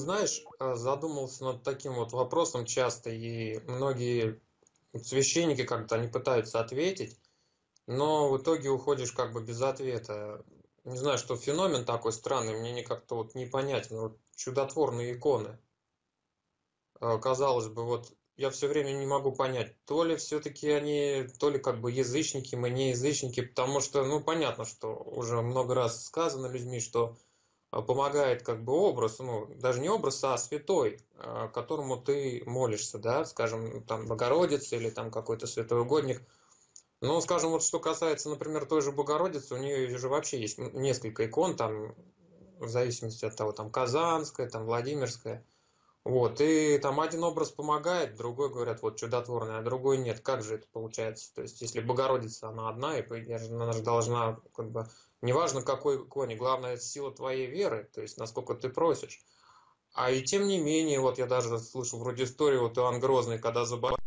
знаешь, э, задумался над таким вот вопросом часто, и многие священники как-то они пытаются ответить, но в итоге уходишь как бы без ответа. Не знаю, что феномен такой странный, мне не как-то вот непонятен. Вот чудотворные иконы. Э, казалось бы, вот я все время не могу понять, то ли все-таки они, то ли как бы язычники, мы не язычники, потому что, ну, понятно, что уже много раз сказано людьми, что а, помогает как бы образ, ну, даже не образ, а святой, а, которому ты молишься, да, скажем, там, Богородица или там какой-то святой угодник. Но, скажем, вот что касается, например, той же Богородицы, у нее же вообще есть несколько икон, там, в зависимости от того, там, Казанская, там, Владимирская. Вот, и там один образ помогает, другой, говорят, вот чудотворный, а другой нет. Как же это получается? То есть, если Богородица, она одна, и она же должна, как бы, неважно какой иконе, главное сила твоей веры, то есть, насколько ты просишь. А и тем не менее, вот я даже слышу вроде историю, вот Иоанн Грозный, когда заболел,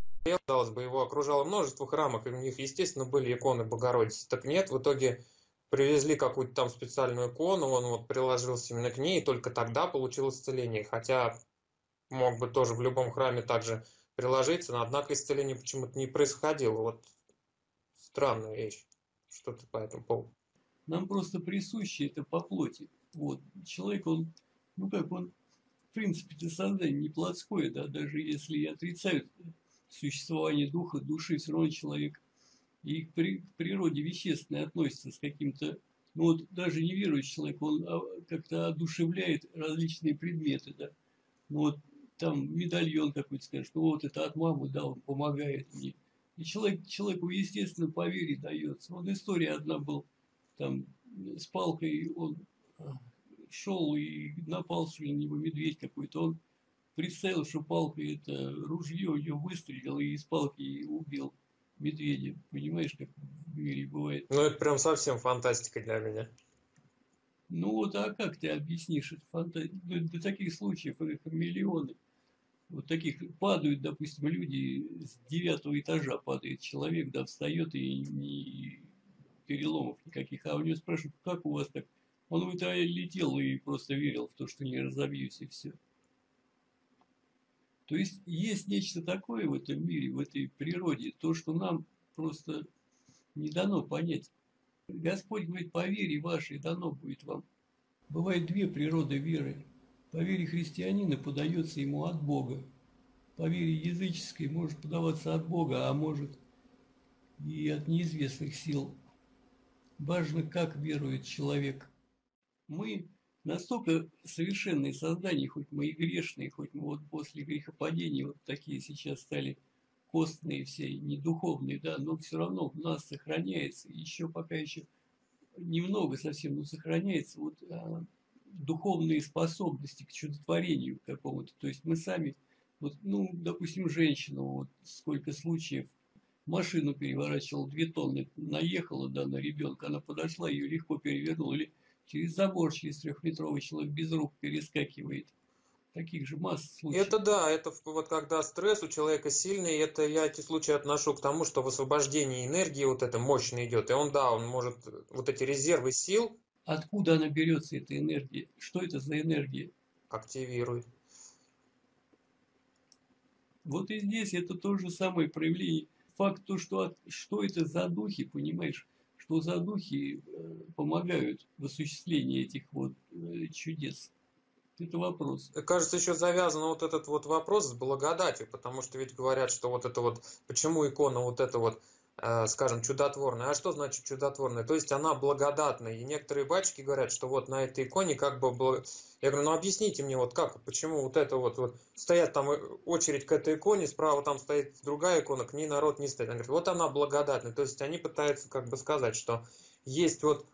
казалось бы, его окружало множество храмов, и у них, естественно, были иконы Богородицы. Так нет, в итоге привезли какую-то там специальную икону, он вот приложился именно к ней, и только тогда получил исцеление. Хотя мог бы тоже в любом храме также приложиться, но однако исцеление почему-то не происходило. Вот странная вещь. Что ты по этому поводу? Нам просто присуще это по плоти. Вот. Человек, он, ну как, он, в принципе, это создание не плотское, да, даже если и отрицают существование духа, души, все равно человек и к, при, к природе вещественной относится с каким-то, ну вот даже неверующий человек, он а, как-то одушевляет различные предметы, да. Ну вот там медальон какой-то скажешь, ну вот это от мамы, да, он помогает мне. И человек, человеку, естественно, поверить дается. Вот история одна была, там с палкой он шел и напал, что ли, на него медведь какой-то. Он представил, что палка это ружье, ее выстрелил и из палки убил медведя. Понимаешь, как в мире бывает? Ну, это прям совсем фантастика для меня. Ну вот, а как ты объяснишь это фантазия? До таких случаев их миллионы вот таких падают, допустим, люди с девятого этажа падает человек, да, встает и не переломов никаких, а у него спрашивают, как у вас так? Он говорит, а я летел и просто верил в то, что не разобьюсь и все. То есть есть нечто такое в этом мире, в этой природе, то, что нам просто не дано понять. Господь говорит, по вере вашей дано будет вам. Бывает две природы веры. По вере христианина подается ему от Бога. По вере языческой может подаваться от Бога, а может и от неизвестных сил. Важно, как верует человек. Мы настолько совершенные создания, хоть мы и грешные, хоть мы вот после грехопадения вот такие сейчас стали костные все, не духовные, да, но все равно в нас сохраняется, еще пока еще немного совсем, но сохраняется вот а, духовные способности к чудотворению какому-то. То есть мы сами, вот, ну, допустим, женщину, вот сколько случаев, машину переворачивала, две тонны наехала, да, на ребенка, она подошла, ее легко перевернула, или через забор, через трехметровый человек без рук перескакивает. Таких же масс случаев. Это да, это вот когда стресс у человека сильный, это я эти случаи отношу к тому, что высвобождение энергии вот это мощно идет. И он, да, он может вот эти резервы сил Откуда она берется, эта энергия? Что это за энергия? Активируй. Вот и здесь это то же самое проявление. Факт то, что, что это за духи, понимаешь? Что за духи э, помогают в осуществлении этих вот э, чудес? Это вопрос. Кажется, еще завязан вот этот вот вопрос с благодатью, потому что ведь говорят, что вот это вот, почему икона вот это вот Э, скажем, чудотворная. А что значит чудотворная? То есть она благодатная. И некоторые батюшки говорят, что вот на этой иконе как бы... Я говорю, ну объясните мне, вот как, почему вот это вот, вот стоят там э, очередь к этой иконе, справа там стоит другая икона, к ней народ не стоит. Она говорит, вот она благодатная. То есть они пытаются как бы сказать, что есть вот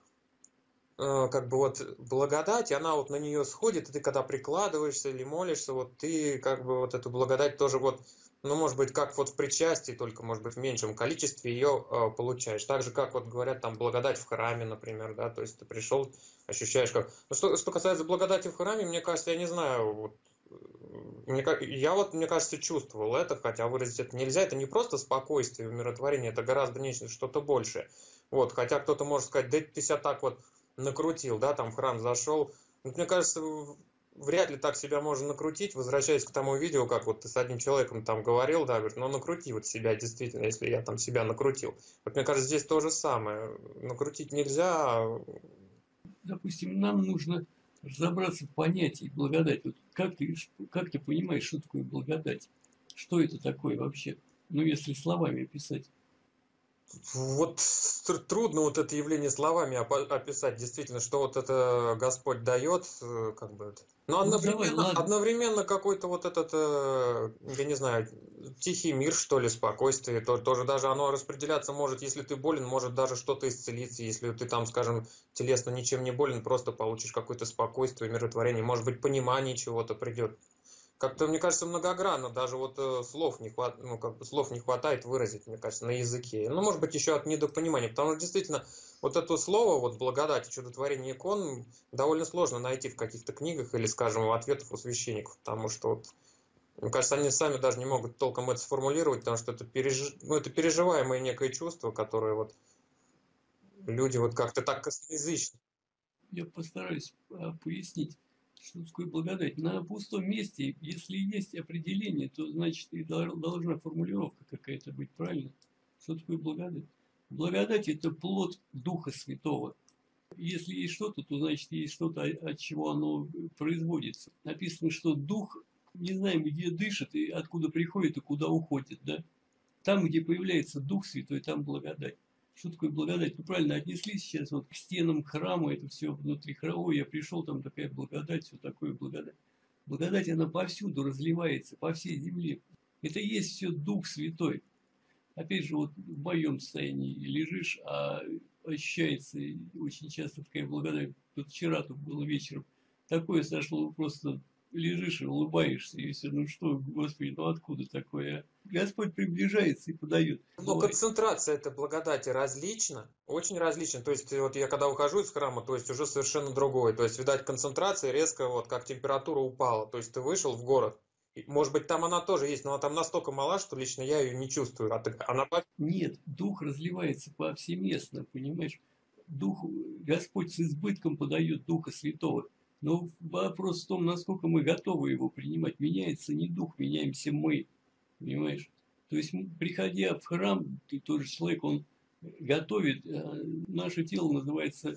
э, как бы вот благодать, и она вот на нее сходит, и ты когда прикладываешься или молишься, вот ты как бы вот эту благодать тоже вот ну, может быть, как вот в причастии, только, может быть, в меньшем количестве ее э, получаешь. Так же, как вот говорят, там, благодать в храме, например, да, то есть ты пришел, ощущаешь как... Ну, что, что касается благодати в храме, мне кажется, я не знаю, вот, э, мне, я вот, мне кажется, чувствовал это, хотя выразить это нельзя, это не просто спокойствие, умиротворение, это гораздо нечто, что-то большее. Вот, хотя кто-то может сказать, да ты себя так вот накрутил, да, там в храм зашел. Вот, мне кажется, вряд ли так себя можно накрутить, возвращаясь к тому видео, как вот ты с одним человеком там говорил, да, говорит, ну накрути вот себя действительно, если я там себя накрутил. Вот мне кажется, здесь то же самое. Накрутить нельзя. А Допустим, нам нужно разобраться в понятии благодать. Вот как ты, как ты понимаешь, что такое благодать? Что это такое вообще? Ну, если словами описать. Вот трудно вот это явление словами описать, действительно, что вот это Господь дает, э, как бы. Но ну, одновременно, ну, давай, одновременно какой-то вот этот, э, я не знаю, тихий мир, что ли, спокойствие, то, тоже даже оно распределяться может, если ты болен, может даже что-то исцелиться, если ты там, скажем, телесно ничем не болен, просто получишь какое-то спокойствие, миротворение, может быть, понимание чего-то придет как-то, мне кажется, многогранно, даже вот э, слов не, хват, ну, как бы слов не хватает выразить, мне кажется, на языке. Ну, может быть, еще от недопонимания, потому что действительно вот это слово, вот благодать, чудотворение икон, довольно сложно найти в каких-то книгах или, скажем, в ответах у священников, потому что вот мне кажется, они сами даже не могут толком это сформулировать, потому что это, переж... ну, это переживаемое некое чувство, которое вот люди вот как-то так косноязычно. Я постараюсь а, пояснить что такое благодать? На пустом месте, если есть определение, то значит и должна формулировка какая-то быть, правильно? Что такое благодать? Благодать – это плод Духа Святого. Если есть что-то, то значит есть что-то, от чего оно производится. Написано, что Дух, не знаем, где дышит, и откуда приходит, и куда уходит. Да? Там, где появляется Дух Святой, там благодать. Что такое благодать? Ну, правильно отнеслись сейчас вот к стенам храма, это все внутри храма. Я пришел, там такая благодать, все такое благодать. Благодать, она повсюду разливается, по всей земле. Это есть все Дух Святой. Опять же, вот в моем состоянии лежишь, а ощущается очень часто такая благодать. Вот вчера тут было вечером. Такое сошло просто лежишь и улыбаешься, и все, ну что, Господи, ну откуда такое? Господь приближается и подает. Но концентрация этой благодати различна, очень различна. То есть, вот я когда ухожу из храма, то есть уже совершенно другое. То есть, видать, концентрация резко, вот как температура упала. То есть, ты вышел в город, может быть, там она тоже есть, но она там настолько мала, что лично я ее не чувствую. А она... Нет, дух разливается повсеместно, понимаешь? Дух, Господь с избытком подает Духа Святого. Но вопрос в том, насколько мы готовы его принимать. Меняется не дух, меняемся мы. Понимаешь? То есть, приходя в храм, ты тот же человек, он готовит, э, наше тело называется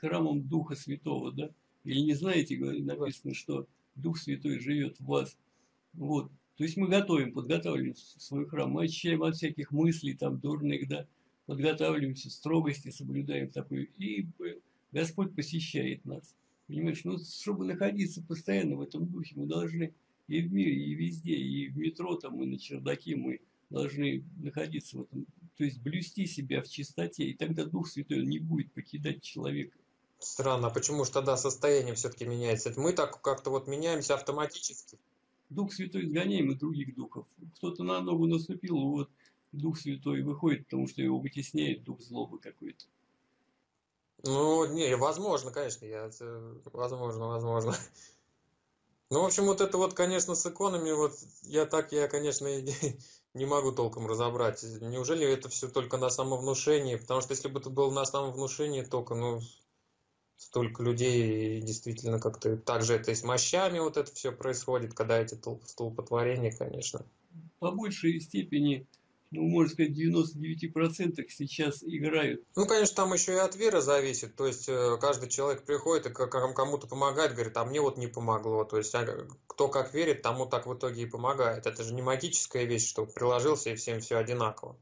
храмом Духа Святого, да? Или не знаете, написано, что Дух Святой живет в вас. Вот. То есть мы готовим, подготавливаем свой храм, мы очищаем от всяких мыслей там дурных, да, подготавливаемся, строгости соблюдаем такую, и Господь посещает нас. Понимаешь, ну, чтобы находиться постоянно в этом духе, мы должны и в мире, и везде, и в метро, там, и на чердаке мы должны находиться в этом, то есть блюсти себя в чистоте, и тогда Дух Святой не будет покидать человека. Странно, а почему же тогда состояние все-таки меняется? Мы так как-то вот меняемся автоматически. Дух Святой изгоняем и других духов. Кто-то на ногу наступил, вот Дух Святой выходит, потому что его вытесняет дух злобы какой-то. Ну, не, возможно, конечно, я, возможно, возможно. Ну, в общем, вот это вот, конечно, с иконами, вот я так, я, конечно, не могу толком разобрать. Неужели это все только на самовнушении? Потому что если бы это было на самовнушении только, ну, столько людей действительно как-то так же это и с мощами вот это все происходит, когда эти столпотворения, конечно. По большей степени ну, можно сказать, 99% сейчас играют. Ну, конечно, там еще и от веры зависит. То есть, э, каждый человек приходит и кому-то помогает, говорит, а мне вот не помогло. То есть, а кто как верит, тому так в итоге и помогает. Это же не магическая вещь, что приложился и всем все одинаково.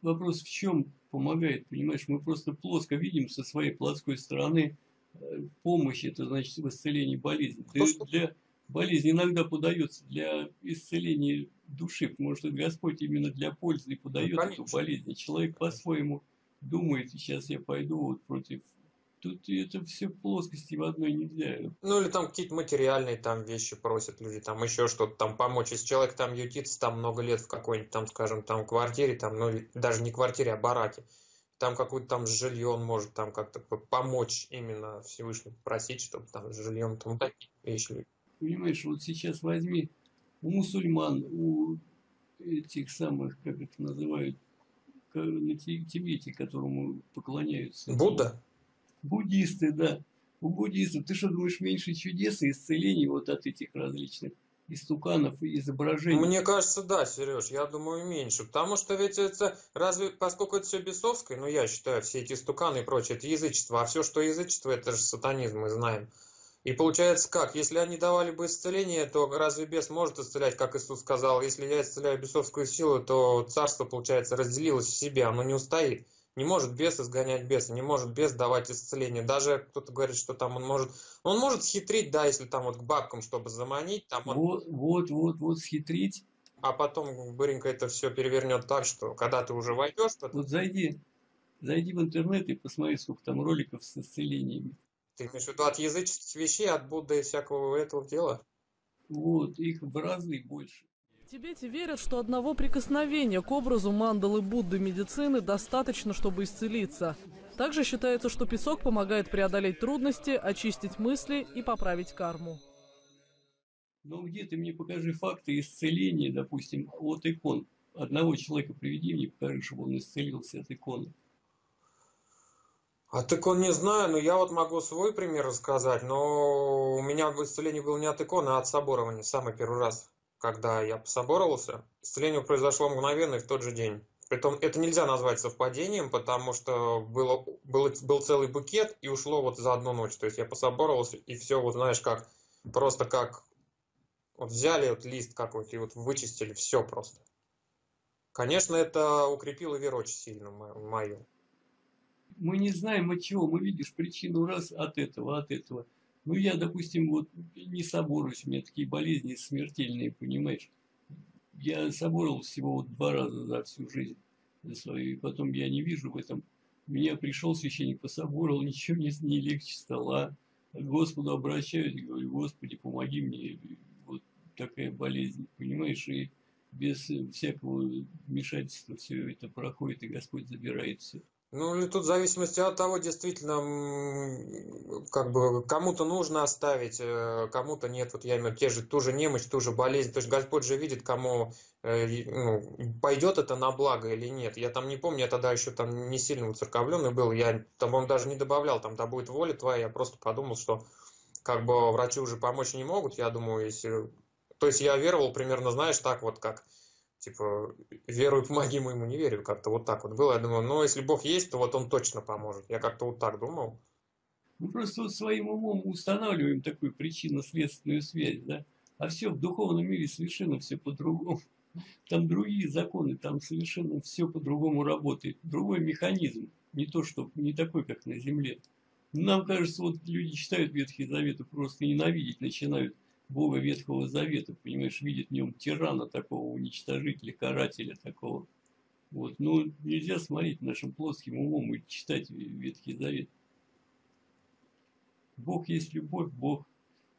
Вопрос в чем помогает, понимаешь? Мы просто плоско видим со своей плоской стороны помощь, это значит в исцелении болезни. Для, для болезнь иногда подается для исцеления души, потому что Господь именно для пользы подает ну, эту болезнь. Человек по-своему думает, сейчас я пойду вот против Тут это все плоскости в одной нельзя. Ну или там какие-то материальные там вещи просят люди, там еще что-то там помочь. Если человек там ютится там много лет в какой-нибудь там, скажем, там квартире, там, ну даже не квартире, а бараке, там какое-то там жилье он может там как-то помочь именно Всевышнему просить, чтобы там с жильем там такие вещи. Понимаешь, вот сейчас возьми у мусульман, у этих самых, как их называют, на Тибете, которому поклоняются. Будда? Буддисты, да. у буддистов, ты что думаешь, меньше чудес и исцелений вот от этих различных истуканов и изображений? Мне кажется, да, Сереж, я думаю, меньше. Потому что ведь это, разве, поскольку это все бесовское, ну, я считаю, все эти истуканы и прочее, это язычество, а все, что язычество, это же сатанизм, мы знаем. И получается как? Если они давали бы исцеление, то разве бес может исцелять, как Иисус сказал? Если я исцеляю бесовскую силу, то царство, получается, разделилось в себе, оно не устоит. Не может бес изгонять беса, не может бес давать исцеление. Даже кто-то говорит, что там он может... Он может схитрить, да, если там вот к бабкам, чтобы заманить. Там он... Вот, вот, вот, вот, схитрить. А потом быренько это все перевернет так, что когда ты уже войдешь... То... Вот зайди, зайди в интернет и посмотри, сколько там роликов с исцелениями. Ты имеешь в виду от языческих вещей, от Будды и всякого этого дела? Вот, их в разы больше. Тибете верят, что одного прикосновения к образу мандалы Будды медицины достаточно, чтобы исцелиться. Также считается, что песок помогает преодолеть трудности, очистить мысли и поправить карму. Ну где ты мне покажи факты исцеления, допустим, от икон. Одного человека приведи мне, покажи, чтобы он исцелился от иконы. От икон не знаю, но я вот могу свой пример рассказать, но у меня исцеление было не от иконы, а от соборования, самый первый раз когда я соборовался, исцеление произошло мгновенно и в тот же день. Притом это нельзя назвать совпадением, потому что было, был, был целый букет и ушло вот за одну ночь. То есть я пособоровался и все, вот знаешь, как просто как вот взяли вот лист какой-то и вот вычистили все просто. Конечно, это укрепило веру очень сильно мою. Мы не знаем от чего, мы видишь причину раз от этого, от этого. Ну, я, допустим, вот не соборуюсь, у меня такие болезни смертельные, понимаешь. Я соборил всего вот два раза за всю жизнь свою, и потом я не вижу в этом. Меня пришел священник, пособорил, ничего не, не легче стало. А к Господу обращаюсь, говорю, Господи, помоги мне, вот такая болезнь, понимаешь, и без всякого вмешательства все это проходит, и Господь забирает все. Ну, и тут в зависимости от того, действительно, как бы кому-то нужно оставить, э, кому-то нет. Вот я имею те же, ту же немощь, ту же болезнь. То есть Господь же видит, кому э, ну, пойдет это на благо или нет. Я там не помню, я тогда еще там не сильно уцерковленный был. Я там он даже не добавлял, там, да будет воля твоя. Я просто подумал, что как бы врачи уже помочь не могут. Я думаю, если... То есть я веровал примерно, знаешь, так вот, как типа, веруй, помоги моему не верю, как-то вот так вот было. Я думаю, ну, если Бог есть, то вот Он точно поможет. Я как-то вот так думал. Мы просто своим умом устанавливаем такую причинно-следственную связь, да? А все в духовном мире совершенно все по-другому. Там другие законы, там совершенно все по-другому работает. Другой механизм, не то, что не такой, как на Земле. Нам кажется, вот люди читают Ветхий Завет и просто ненавидеть начинают. Бога Ветхого Завета, понимаешь, видит в нем тирана такого, уничтожителя, карателя такого. Вот. Но нельзя смотреть нашим плоским умом и читать Ветхий Завет. Бог есть любовь, Бог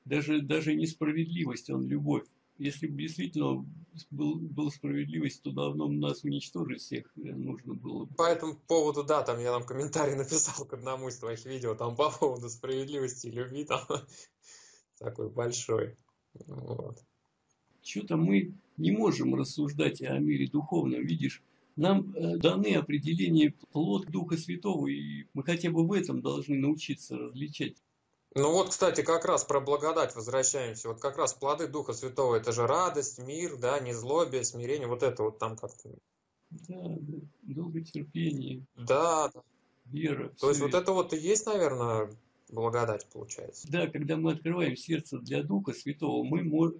даже, даже несправедливость, Он любовь. Если бы действительно был, был справедливость, то давно нас уничтожить всех э, нужно было. По этому поводу, да, там я там комментарий написал к одному из твоих видео, там по поводу справедливости и любви, там такой большой. Вот. Что-то мы не можем рассуждать о мире духовном, видишь, нам э, даны определения плод Духа Святого, и мы хотя бы в этом должны научиться различать. Ну вот, кстати, как раз про благодать возвращаемся. Вот как раз плоды Духа Святого – это же радость, мир, да, незлобие, смирение, вот это вот там как-то. Да, да, долготерпение. Да, да. Вера. То есть это. вот это вот и есть, наверное, благодать получается. Да, когда мы открываем сердце для Духа Святого, мы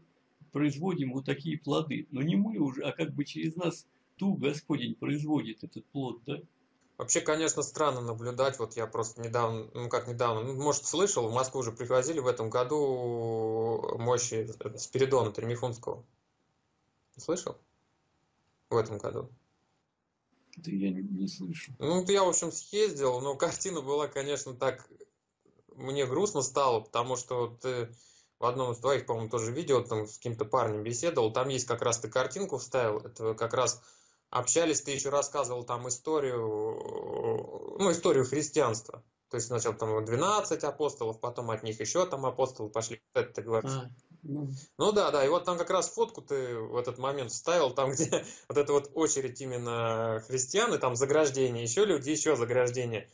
производим вот такие плоды. Но не мы уже, а как бы через нас Дух Господень производит этот плод, да? Вообще, конечно, странно наблюдать. Вот я просто недавно, ну как недавно, ну, может, слышал, в Москву уже привозили в этом году мощи Спиридона Тремифунского. Слышал? В этом году. Да я не, не слышу. Ну, я, в общем, съездил, но картина была, конечно, так мне грустно стало, потому что ты в одном из твоих, по-моему, тоже видео там с каким-то парнем беседовал, там есть как раз ты картинку вставил, это как раз общались, ты еще рассказывал там историю, ну, историю христианства. То есть сначала там 12 апостолов, потом от них еще там апостолы пошли. Это ты говоришь. А, ну. ну да, да, и вот там как раз фотку ты в этот момент вставил, там где вот эта вот очередь именно христиан, и там заграждение, еще люди, еще заграждение.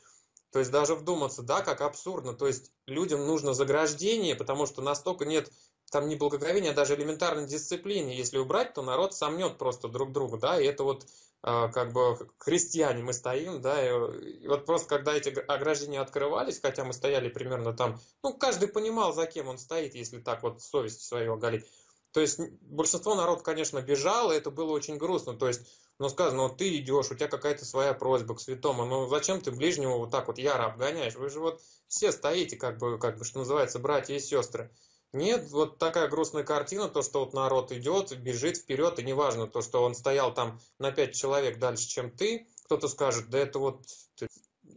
То есть даже вдуматься, да, как абсурдно. То есть людям нужно заграждение, потому что настолько нет там не благоговения, а даже элементарной дисциплины. Если убрать, то народ сомнет просто друг друга, да, и это вот а, как бы христиане мы стоим, да, и, и вот просто когда эти ограждения открывались, хотя мы стояли примерно там, ну, каждый понимал, за кем он стоит, если так вот совесть свою оголить. То есть большинство народ, конечно, бежало, и это было очень грустно. То есть, ну, сказано, вот ты идешь, у тебя какая-то своя просьба к святому, но зачем ты ближнего вот так вот яро обгоняешь? Вы же вот все стоите, как бы, как бы, что называется, братья и сестры. Нет, вот такая грустная картина, то, что вот народ идет, бежит вперед, и неважно, то, что он стоял там на пять человек дальше, чем ты, кто-то скажет, да это вот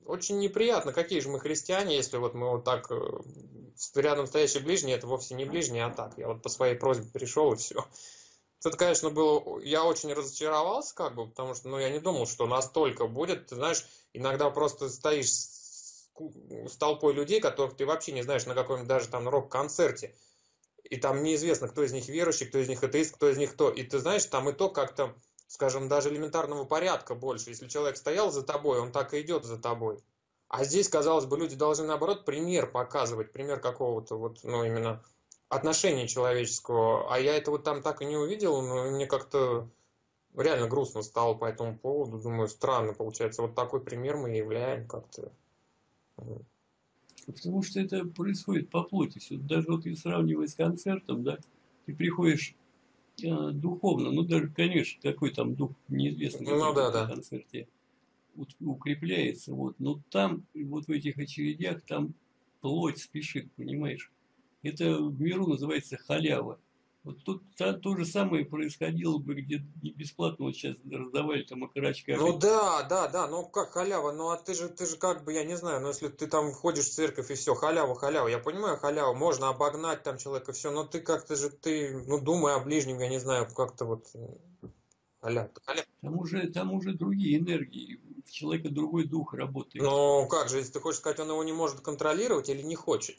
очень неприятно, какие же мы христиане, если вот мы вот так, э, рядом стоящий ближний, это вовсе не ближний, а так, я вот по своей просьбе пришел и все. Это, конечно, было, я очень разочаровался, как бы, потому что, ну, я не думал, что настолько будет, ты знаешь, иногда просто стоишь с толпой людей, которых ты вообще не знаешь на каком-нибудь даже там рок-концерте. И там неизвестно, кто из них верующий, кто из них атеист, кто из них кто. И ты знаешь, там и то как-то, скажем, даже элементарного порядка больше. Если человек стоял за тобой, он так и идет за тобой. А здесь, казалось бы, люди должны, наоборот, пример показывать, пример какого-то вот, ну, именно отношения человеческого. А я этого там так и не увидел, но мне как-то реально грустно стало по этому поводу. Думаю, странно получается. Вот такой пример мы являем как-то. Потому что это происходит по плоти. Все. Даже вот и сравнивая с концертом, да, ты приходишь э, духовно, ну даже, конечно, какой там дух неизвестно ну, да, да. концерте укрепляется, вот, но там, вот в этих очередях, там плоть спешит, понимаешь? Это в миру называется халява. Вот тут то, то же самое происходило бы, где бесплатно вот сейчас раздавали там окорочка. Ну да, да, да, ну как халява, ну а ты же, ты же как бы, я не знаю, ну если ты там входишь в церковь и все, халява, халява, я понимаю халяву, можно обогнать там человека, все, но ты как-то же, ты, ну думай о ближнем, я не знаю, как-то вот, халява, халява. Там уже, там уже другие энергии, в человека другой дух работает. Ну как же, если ты хочешь сказать, он его не может контролировать или не хочет?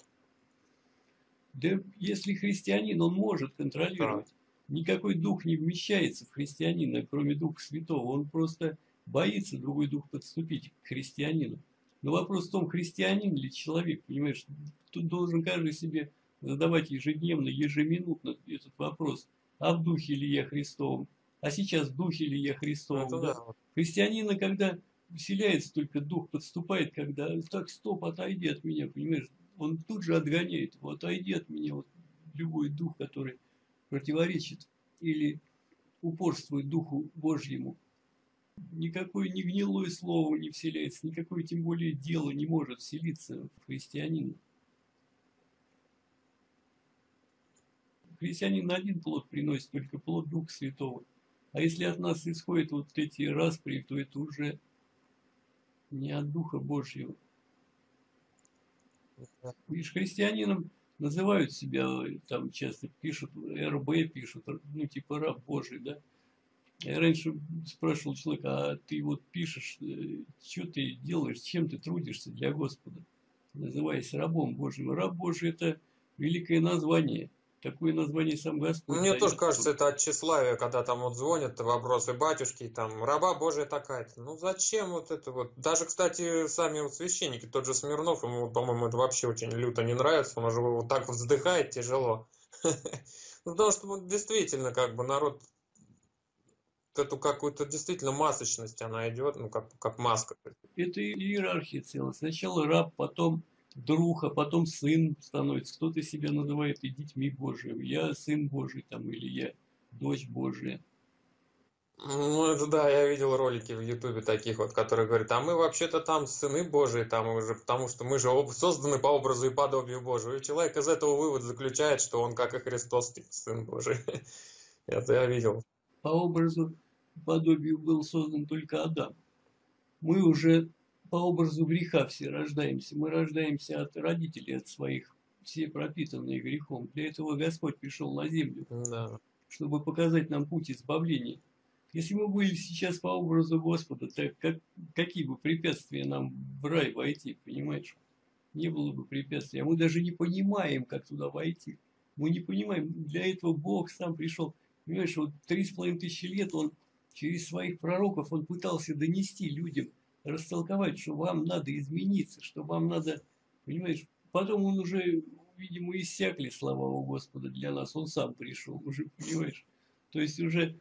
Да если христианин, он может контролировать. Никакой дух не вмещается в христианина, кроме Духа Святого. Он просто боится другой дух подступить к христианину. Но вопрос в том, христианин или человек, понимаешь, тут должен каждый себе задавать ежедневно, ежеминутно этот вопрос. А в духе ли я Христовым? А сейчас в духе ли я Христовым? Это да? Да. Христианина, когда вселяется только дух, подступает, когда так, стоп, отойди от меня, понимаешь, он тут же отгоняет его, отойди от меня, вот любой дух, который противоречит или упорствует Духу Божьему. Никакое ни гнилое слово не вселяется, никакое тем более дело не может вселиться в христианина. Христианин один плод приносит, только плод Духа Святого. А если от нас исходят вот эти распри, то это уже не от Духа Божьего. Видишь, христианином называют себя, там часто пишут, РБ пишут, ну типа раб Божий, да. Я раньше спрашивал человека, а ты вот пишешь, э, что ты делаешь, чем ты трудишься для Господа, называясь рабом Божьим. Раб Божий это великое название – Такое название сам Господь. Мне дает. тоже кажется, это от тщеславия, когда там вот звонят вопросы батюшки, там, раба Божия такая-то. Ну зачем вот это вот? Даже, кстати, сами вот священники, тот же Смирнов, ему, по-моему, это вообще очень люто не нравится, он уже вот так вздыхает тяжело. Ну, потому что действительно, как бы, народ эту какую-то действительно масочность она идет, ну, как, как маска. Это иерархия целая. Сначала раб, потом друг, а потом сын становится. Кто-то себя называет и детьми Божьими. Я сын Божий там, или я дочь Божия. Ну, это да, я видел ролики в Ютубе таких вот, которые говорят, а мы вообще-то там сыны Божии, там уже, потому что мы же созданы по образу и подобию Божию. И человек из этого вывод заключает, что он, как и Христос, сын Божий. Это я видел. По образу подобию был создан только Адам. Мы уже по образу греха все рождаемся. Мы рождаемся от родителей, от своих, все пропитанные грехом. Для этого Господь пришел на землю, да. чтобы показать нам путь избавления. Если мы были сейчас по образу Господа, так как, какие бы препятствия нам в рай войти, понимаешь? Не было бы препятствий. А мы даже не понимаем, как туда войти. Мы не понимаем. Для этого Бог сам пришел. Понимаешь, вот три с половиной тысячи лет Он через своих пророков Он пытался донести людям – растолковать, что вам надо измениться, что вам надо, понимаешь, потом он уже, видимо, иссякли слова у Господа для нас, он сам пришел уже, понимаешь. То есть уже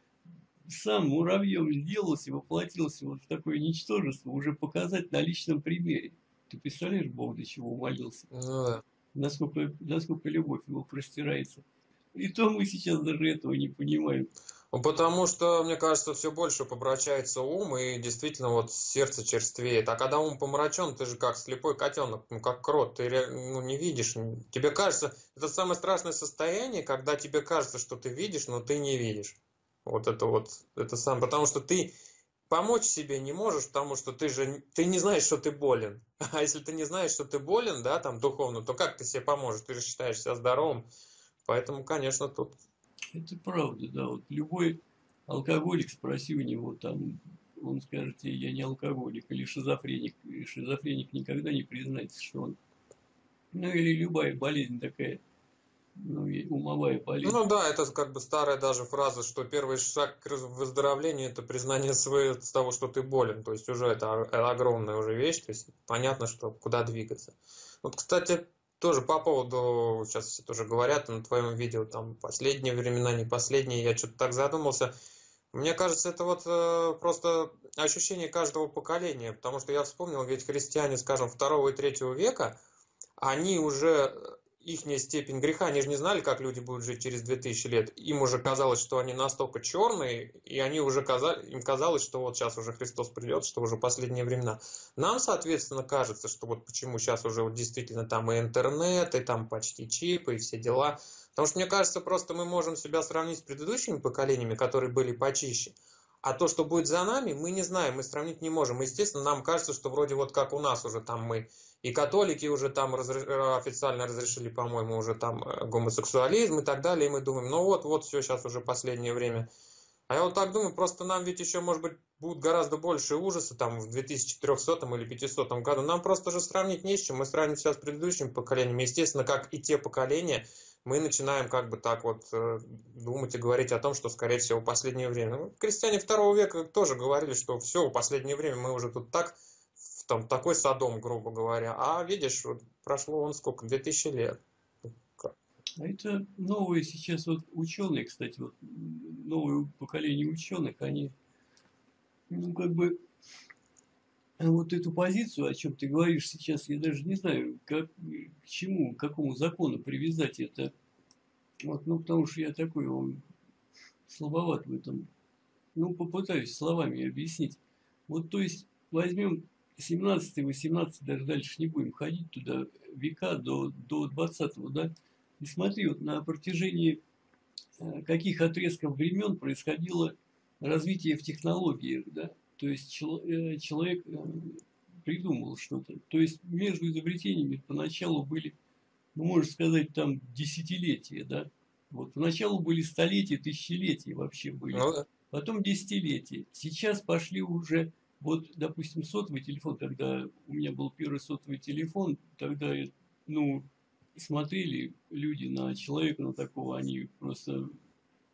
сам муравьем сделался, воплотился вот в такое ничтожество, уже показать на личном примере. Ты представляешь, Бог до чего умолился? Ну да. Насколько, насколько любовь его простирается. И то мы сейчас даже этого не понимаем. Ну, потому что, мне кажется, все больше помрачается ум, и действительно вот сердце черствеет. А когда ум помрачен, ты же как слепой котенок, ну как крот, ты ну, не видишь. Тебе кажется, это самое страшное состояние, когда тебе кажется, что ты видишь, но ты не видишь. Вот это вот, это сам, потому что ты помочь себе не можешь, потому что ты же, ты не знаешь, что ты болен. А если ты не знаешь, что ты болен, да, там, духовно, то как ты себе поможешь? Ты же считаешь себя здоровым. Поэтому, конечно, тут... Это правда, да. Вот любой алкоголик, спроси у него, там, он скажет тебе, я не алкоголик, или шизофреник. И шизофреник никогда не признается, что он... Ну, или любая болезнь такая – ну, и умовая болезнь. Ну да, это как бы старая даже фраза, что первый шаг к выздоровлению это признание своего того, что ты болен. То есть уже это огромная уже вещь, то есть понятно, что куда двигаться. Вот, кстати, тоже по поводу, сейчас все тоже говорят на твоем видео, там последние времена, не последние, я что-то так задумался. Мне кажется, это вот э, просто ощущение каждого поколения, потому что я вспомнил, ведь христиане, скажем, второго и третьего века, они уже их степень греха, они же не знали, как люди будут жить через 2000 лет. Им уже казалось, что они настолько черные, и они уже казали, им казалось, что вот сейчас уже Христос придет, что уже последние времена. Нам, соответственно, кажется, что вот почему сейчас уже вот действительно там и интернет, и там почти чипы, и все дела. Потому что, мне кажется, просто мы можем себя сравнить с предыдущими поколениями, которые были почище. А то, что будет за нами, мы не знаем, мы сравнить не можем. Естественно, нам кажется, что вроде вот как у нас уже там мы и католики уже там разреш... официально разрешили, по-моему, уже там э, гомосексуализм и так далее. И мы думаем, ну вот, вот все сейчас уже последнее время. А я вот так думаю, просто нам ведь еще, может быть, будут гораздо больше ужаса там в 2300 или 500 году. Нам просто же сравнить не с чем. Мы сравним сейчас с предыдущими поколениями. Естественно, как и те поколения, мы начинаем как бы так вот э, думать и говорить о том, что, скорее всего, в последнее время. Ну, крестьяне второго века тоже говорили, что все, в последнее время мы уже тут так там такой Содом, грубо говоря. А видишь, вот прошло он сколько, 2000 лет. А это новые сейчас вот ученые, кстати, вот новое поколение ученых, они, ну, как бы, вот эту позицию, о чем ты говоришь сейчас, я даже не знаю, как, к чему, к какому закону привязать это. Вот, ну, потому что я такой, он слабоват в этом. Ну, попытаюсь словами объяснить. Вот, то есть, возьмем 17 18 даже дальше не будем ходить туда, века до, до 20 да. И смотри, вот на протяжении э, каких отрезков времен происходило развитие в технологиях, да. То есть э, человек э, придумал что-то. То есть между изобретениями поначалу были, ну, можно сказать, там десятилетия, да. Вот поначалу были столетия, тысячелетия вообще были. Ну, да. Потом десятилетия. Сейчас пошли уже вот, допустим, сотовый телефон, когда у меня был первый сотовый телефон, тогда, ну, смотрели люди на человека, на такого, они просто...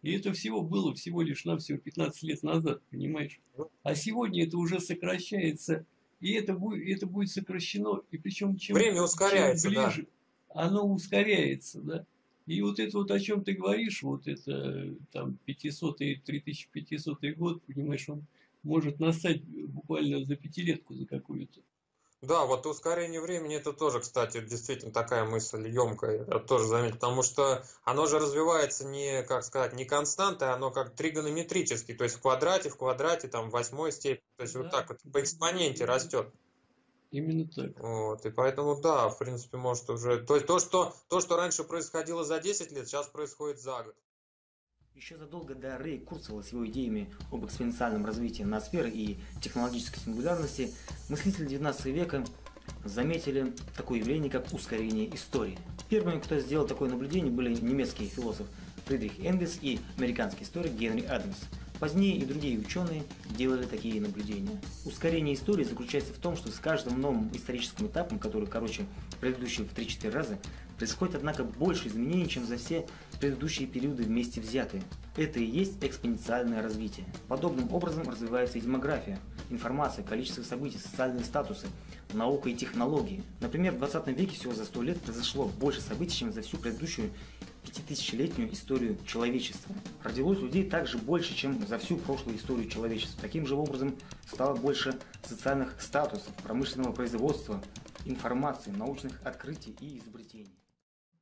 И это всего было всего лишь навсего 15 лет назад, понимаешь? А сегодня это уже сокращается, и это будет, это будет сокращено, и причем чем, Время ускоряется, чем ближе, да. оно ускоряется, да. И вот это вот, о чем ты говоришь, вот это там 500 и 3500 год, понимаешь, он может настать буквально за пятилетку за какую-то. Да, вот ускорение времени это тоже, кстати, действительно такая мысль емкая, я тоже заметил, потому что оно же развивается не, как сказать, не константой, оно как тригонометрически, то есть в квадрате, в квадрате, там, в восьмой степени, то есть да. вот так вот по экспоненте растет. Именно так. Вот, и поэтому, да, в принципе, может уже... То есть то, что, то, что раньше происходило за 10 лет, сейчас происходит за год. Еще задолго до Рэй Курцева с его идеями об экспоненциальном развитии ноосферы и технологической сингулярности мыслители XIX века заметили такое явление, как ускорение истории. Первыми, кто сделал такое наблюдение, были немецкий философ Фридрих Энгельс и американский историк Генри Адамс. Позднее и другие ученые делали такие наблюдения. Ускорение истории заключается в том, что с каждым новым историческим этапом, который короче предыдущий в 3-4 раза, происходит, однако, больше изменений, чем за все предыдущие периоды вместе взятые. Это и есть экспоненциальное развитие. Подобным образом развивается и демография, информация, количество событий, социальные статусы, наука и технологии. Например, в 20 веке всего за 100 лет произошло больше событий, чем за всю предыдущую пятитысячелетнюю историю человечества. Родилось людей также больше, чем за всю прошлую историю человечества. Таким же образом стало больше социальных статусов, промышленного производства, информации, научных открытий и изобретений.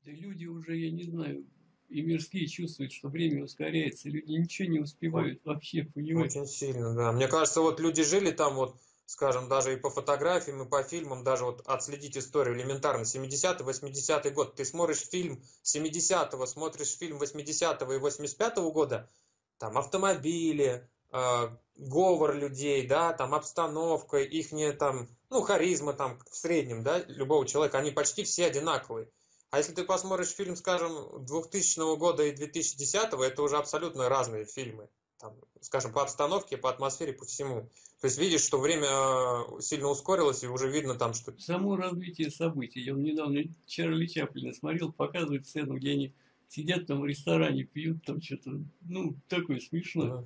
Да люди уже, я не знаю, и мирские чувствуют, что время ускоряется, люди ничего не успевают вообще, понимаете? Очень сильно, да. Мне кажется, вот люди жили там вот, скажем, даже и по фотографиям, и по фильмам, даже вот отследить историю элементарно, 70-й, 80-й год. Ты смотришь фильм 70-го, смотришь фильм 80-го и 85-го года, там автомобили, э, говор людей, да, там обстановка, их там, ну, харизма там в среднем, да, любого человека, они почти все одинаковые. А если ты посмотришь фильм, скажем, 2000 года и 2010, это уже абсолютно разные фильмы. Там, скажем, по обстановке, по атмосфере, по всему. То есть видишь, что время э, сильно ускорилось, и уже видно там, что... Само развитие событий. Я недавно Чарли Чаплина смотрел, показывает сцену, где они сидят там в ресторане, пьют там что-то, ну, такое смешное. Да.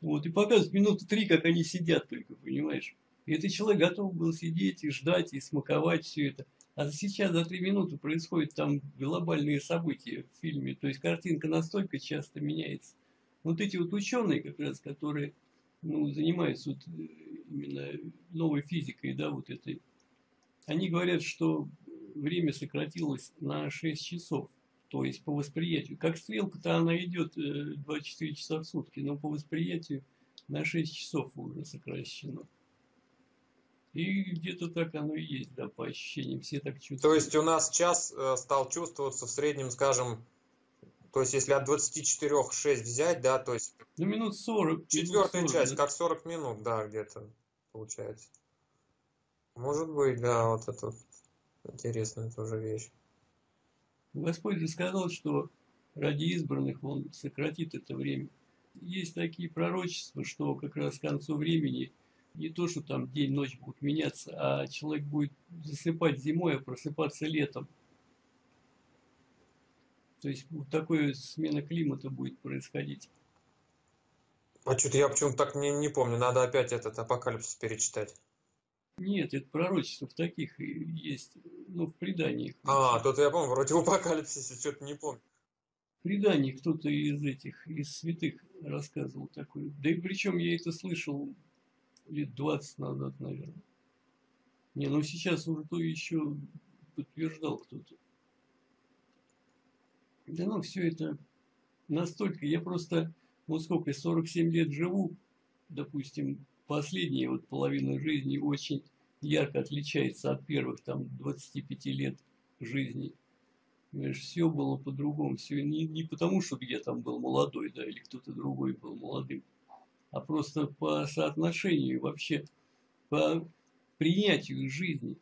Вот, и показывают минуты три, как они сидят только, понимаешь? И этот человек готов был сидеть и ждать, и смаковать все это. А сейчас за три минуты происходят там глобальные события в фильме. То есть картинка настолько часто меняется. Вот эти вот ученые, как раз, которые ну, занимаются вот э, именно новой физикой, да, вот этой, они говорят, что время сократилось на 6 часов. То есть по восприятию. Как стрелка-то она идет 24 э, часа в сутки, но по восприятию на 6 часов уже сокращено. И где-то так оно и есть, да, по ощущениям, все так чувствуют. То есть у нас час э, стал чувствоваться в среднем, скажем, то есть если от 24 6 взять, да, то есть... Ну, минут 40. Четвертая минут 40, часть, да? как 40 минут, да, где-то получается. Может быть, да, вот это интересная тоже вещь. Господь же сказал, что ради избранных Он сократит это время. Есть такие пророчества, что как раз к концу времени – не то, что там день-ночь будут меняться, а человек будет засыпать зимой, а просыпаться летом. То есть вот такой смена климата будет происходить. А что-то я почему-то так не, не помню. Надо опять этот апокалипсис перечитать. Нет, это пророчество в таких есть, ну, в преданиях. А, то-то я помню, вроде в апокалипсисе, что-то не помню. В предании кто-то из этих, из святых рассказывал такое. Да и причем я это слышал лет 20 назад, наверное. Не, ну сейчас уже то еще подтверждал кто-то. Да ну, все это настолько, я просто, ну сколько, 47 лет живу, допустим, последняя вот половина жизни очень ярко отличается от первых там 25 лет жизни. Понимаешь, все было по-другому, все не, не потому, что я там был молодой, да, или кто-то другой был молодым, а просто по соотношению вообще, по принятию жизни.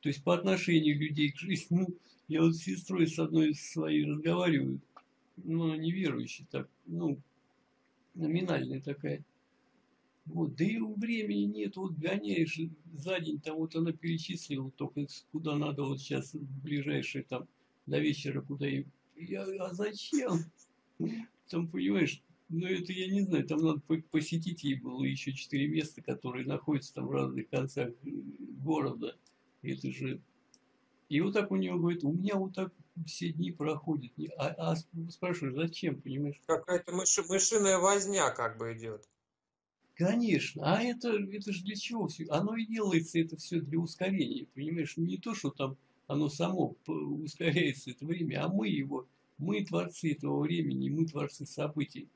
То есть по отношению людей к жизни. Ну, я вот с сестрой с одной своей разговариваю, ну, она неверующая, так, ну, номинальная такая. Вот, да и у времени нет, вот гоняешь за день, там вот она перечислила только куда надо вот сейчас ближайшее там до вечера, куда и я, а зачем? Там, понимаешь, ну, это я не знаю, там надо посетить ей было еще четыре места, которые находятся там в разных концах э, города. Это же... И вот так у него говорит, у меня вот так все дни проходят. А, а спрашиваешь, зачем, понимаешь? Какая-то мыши, мышиная возня как бы идет. Конечно. А это, это же для чего все? Оно и делается, это все для ускорения, понимаешь? Не то, что там оно само ускоряется, это время, а мы его, мы творцы этого времени, мы творцы событий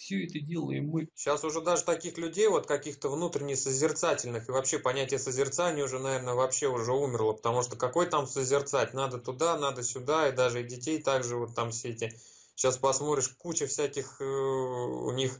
все это делаем мы. Сейчас уже даже таких людей, вот каких-то внутренне созерцательных, и вообще понятие созерцания уже, наверное, вообще уже умерло, потому что какой там созерцать? Надо туда, надо сюда, и даже и детей также вот там все эти... Сейчас посмотришь, куча всяких э, у них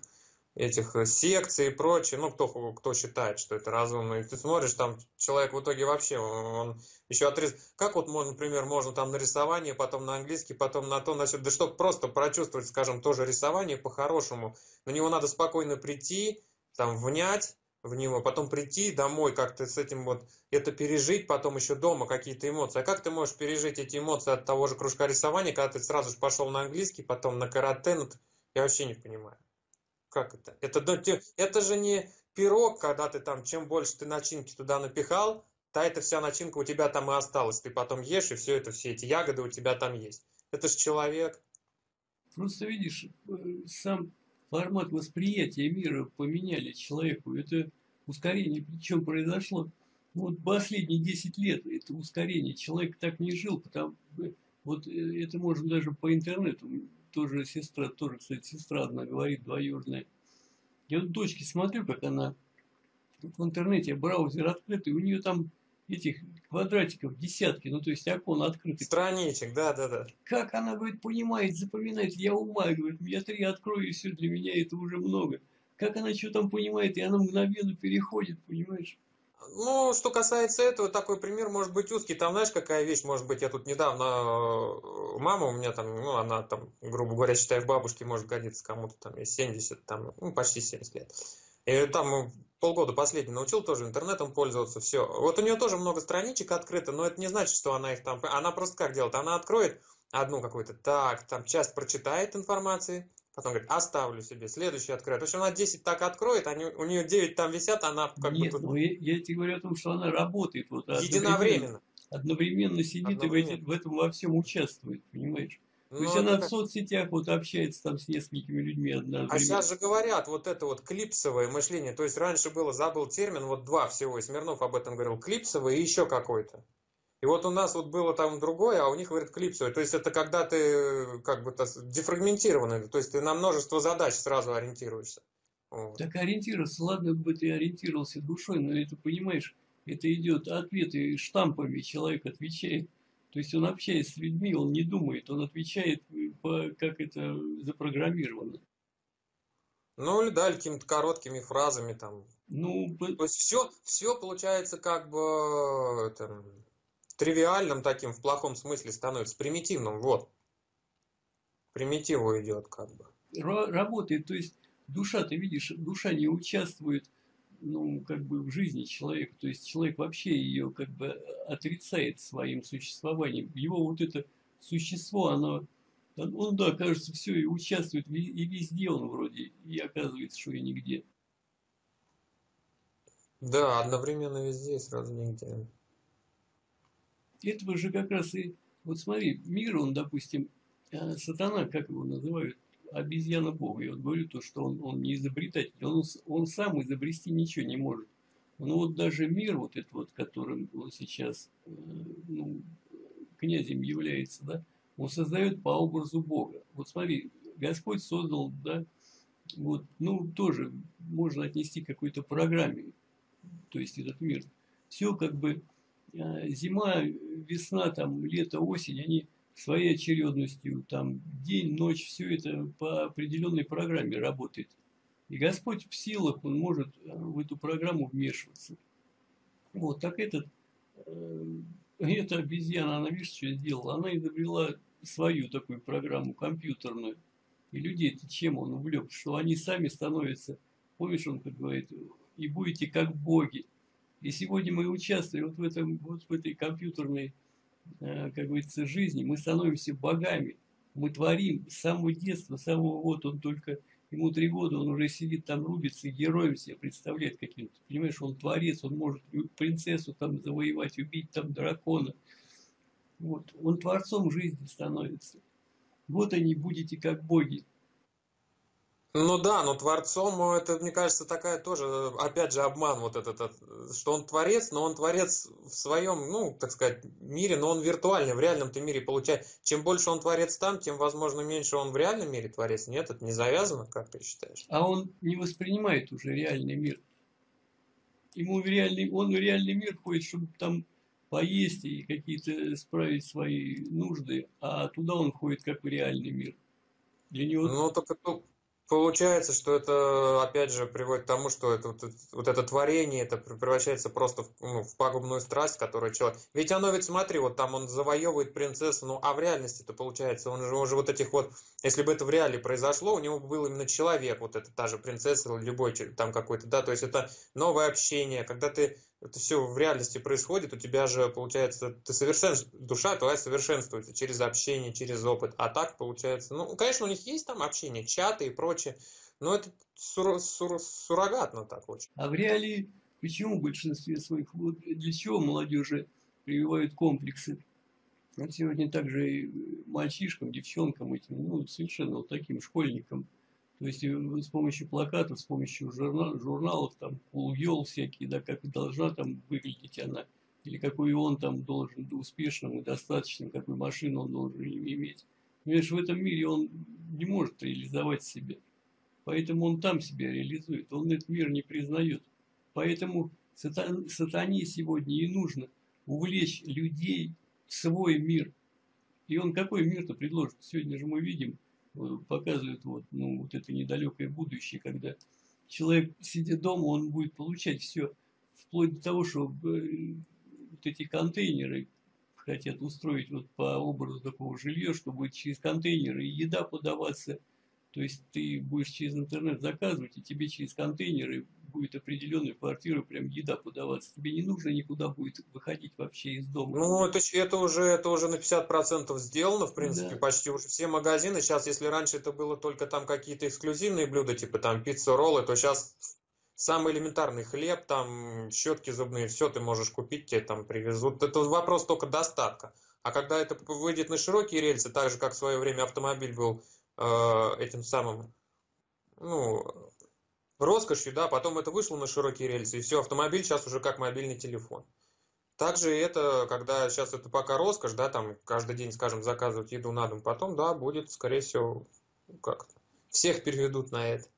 этих э, секций и прочее, ну, кто, кто считает, что это разумно. И ты смотришь, там человек в итоге вообще, он, еще отрез... Как вот, можно, например, можно там на рисование, потом на английский, потом на то, на все, да чтобы просто прочувствовать, скажем, тоже рисование по-хорошему. На него надо спокойно прийти, там, внять, в него, потом прийти домой, как-то с этим вот это пережить, потом еще дома какие-то эмоции. А как ты можешь пережить эти эмоции от того же кружка рисования, когда ты сразу же пошел на английский, потом на карате, ну, Я вообще не понимаю. Как это? Это, ну, это же не пирог, когда ты там, чем больше ты начинки туда напихал, та эта вся начинка у тебя там и осталась. Ты потом ешь, и все это, все эти ягоды у тебя там есть. Это же человек. Просто видишь, э, сам формат восприятия мира поменяли человеку. Это ускорение причем произошло вот последние 10 лет. Это ускорение. Человек так не жил, потому вот э, это можно даже по интернету. Тоже сестра, тоже, кстати, сестра одна говорит, двоюродная. Я вот дочке смотрю, как она в интернете, браузер открытый, у нее там этих квадратиков десятки, ну то есть окон открытый. Страничек, да, да, да. Как она, говорит, понимает, запоминает, я ума, говорит, я три открою, и все, для меня это уже много. Как она что там понимает, и она мгновенно переходит, понимаешь? Ну, что касается этого, такой пример может быть узкий. Там, знаешь, какая вещь, может быть, я тут недавно, э, мама у меня там, ну, она там, грубо говоря, считаю, в бабушке может годиться кому-то там, ей 70, там, ну, почти 70 лет. И там полгода последний научил тоже интернетом пользоваться, все. Вот у нее тоже много страничек открыто, но это не значит, что она их там... Она просто как делает? Она откроет одну какую-то, так, там часть прочитает информации, потом говорит, оставлю себе, следующий откроет. В общем, она 10 так откроет, они, у нее 9 там висят, она как Нет, бы... ну, я, я тебе говорю о том, что она работает. Вот, единовременно. Одновременно сидит одновременно. и в, в этом во всем участвует, понимаешь? То есть ну, она в соцсетях вот общается там с несколькими людьми одновременно. А сейчас же говорят, вот это вот клипсовое мышление. То есть раньше было, забыл термин, вот два всего, и Смирнов об этом говорил, клипсовое и еще какой-то. И вот у нас вот было там другое, а у них говорят клипсовое. То есть это когда ты как бы дефрагментированный, то есть ты на множество задач сразу ориентируешься. Вот. Так ориентироваться, ладно бы ты ориентировался душой, но это, понимаешь, это идет ответы штампами, человек отвечает. То есть он общается с людьми, он не думает, он отвечает, э, по, как это запрограммировано. Ну или да, какими-то короткими фразами там. Ну, то есть все, все получается как бы это, тривиальным таким в плохом смысле становится, примитивным, вот. Примитиву идет как бы. Работает, то есть душа, ты видишь, душа не участвует ну, как бы в жизни человека. То есть человек вообще ее как бы отрицает своим существованием. Его вот это существо, оно, он, да, кажется, все и участвует, и везде он вроде, и оказывается, что и нигде. Да, одновременно везде и сразу нигде. Этого же как раз и, вот смотри, мир, он, допустим, э, сатана, как его называют, обезьяна Бога. Я вот говорю то, что он, он не изобретатель, он, он сам изобрести ничего не может. Ну вот даже мир вот этот вот, которым он сейчас э, ну, князем является, да, он создает по образу Бога. Вот смотри, Господь создал, да, вот, ну, тоже можно отнести к какой-то программе, то есть этот мир. Все как бы зима, весна, там, лето, осень, они своей очередностью, там день, ночь, все это по определенной программе работает. И Господь в силах, Он может э, в эту программу вмешиваться. Вот, так этот, э, эта обезьяна, она, видишь, что сделала? Она изобрела свою такую программу компьютерную. И людей-то чем он увлек? Что они сами становятся, помнишь, он как говорит, и будете как боги. И сегодня мы участвуем вот в, этом, вот в этой компьютерной Э, как говорится, жизни, мы становимся богами. Мы творим с самого детства, с самого вот он только, ему три года, он уже сидит там, рубится, героем себе представляет каким-то. Понимаешь, он творец, он может принцессу там завоевать, убить там дракона. Вот, он творцом жизни становится. Вот они будете как боги. Ну да, но творцом, это, мне кажется, такая тоже, опять же, обман вот этот, что он творец, но он творец в своем, ну, так сказать, мире, но он виртуальный, в реальном-то мире получает. Чем больше он творец там, тем, возможно, меньше он в реальном мире творец. Нет, это не завязано, как ты считаешь? А он не воспринимает уже реальный мир. Ему в реальный, он в реальный мир ходит, чтобы там поесть и какие-то справить свои нужды, а туда он ходит как в реальный мир. Для него... Ну, только Получается, что это, опять же, приводит к тому, что это, вот, вот это творение, это превращается просто в, ну, в пагубную страсть, которую человек... Ведь оно ведь, смотри, вот там он завоевывает принцессу, ну а в реальности это получается, он же уже вот этих вот... Если бы это в реале произошло, у него был именно человек, вот это та же принцесса любой там какой-то, да, то есть это новое общение, когда ты это все в реальности происходит, у тебя же, получается, ты совершен... душа твоя совершенствуется через общение, через опыт. А так, получается, ну, конечно, у них есть там общение, чаты и прочее, но это сур... Сур... суррогатно так очень. А в реалии почему в большинстве своих, вот для чего молодежи прививают комплексы? Вот сегодня также и мальчишкам, девчонкам этим, ну, совершенно вот таким школьникам – то есть э, с помощью плакатов, с помощью журнал, журналов, там, полуел всякие, да, как должна там выглядеть она, или какой он там должен быть успешным и достаточным, какую машину он должен иметь. Понимаешь, в этом мире он не может реализовать себя. Поэтому он там себя реализует, он этот мир не признает. Поэтому сатан, сатане сегодня и нужно увлечь людей в свой мир. И он какой мир-то предложит? Сегодня же мы видим – Э, показывают вот, ну, вот это недалекое будущее, когда человек, сидя дома, он будет получать все, вплоть до того, что э, вот эти контейнеры хотят устроить вот по образу такого жилья, что будет через контейнеры еда подаваться, то есть ты будешь через интернет заказывать, и тебе через контейнеры будет определенная квартира, прям еда подаваться. Тебе не нужно никуда будет выходить вообще из дома. Ну, это, это, уже, это уже на 50% сделано, в принципе, да. почти уже все магазины. Сейчас, если раньше это было только там какие-то эксклюзивные блюда, типа там пицца, роллы, то сейчас самый элементарный хлеб, там щетки зубные, все ты можешь купить, тебе там привезут. Это вопрос только достатка. А когда это выйдет на широкие рельсы, так же, как в свое время автомобиль был э, этим самым, ну, роскошью, да, потом это вышло на широкие рельсы, и все, автомобиль сейчас уже как мобильный телефон. Также это, когда сейчас это пока роскошь, да, там каждый день, скажем, заказывать еду на дом, потом, да, будет, скорее всего, как всех переведут на это.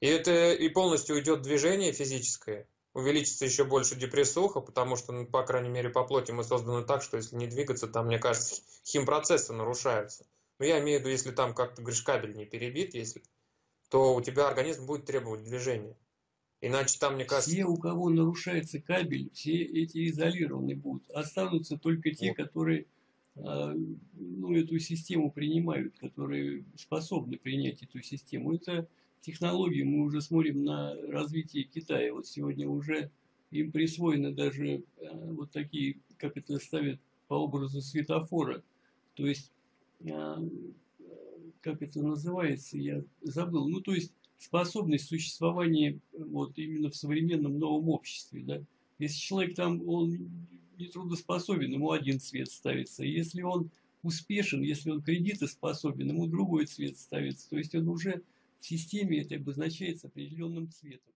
И это и полностью уйдет движение физическое, увеличится еще больше депрессуха, потому что, ну, по крайней мере, по плоти мы созданы так, что если не двигаться, там, мне кажется, химпроцессы нарушаются. Но я имею в виду, если там, как ты говоришь, не перебит, если то у тебя организм будет требовать движения. Иначе там, мне кажется... Все, у кого нарушается кабель, все эти изолированы будут. Останутся только те, вот. которые а, ну, эту систему принимают, которые способны принять эту систему. Это технологии. Мы уже смотрим на развитие Китая. Вот сегодня уже им присвоены даже а, вот такие, как это ставят по образу светофора. То есть а, как это называется, я забыл, ну то есть способность существования вот именно в современном новом обществе, да. Если человек там, он нетрудоспособен, ему один цвет ставится. Если он успешен, если он кредитоспособен, ему другой цвет ставится. То есть он уже в системе это обозначается определенным цветом.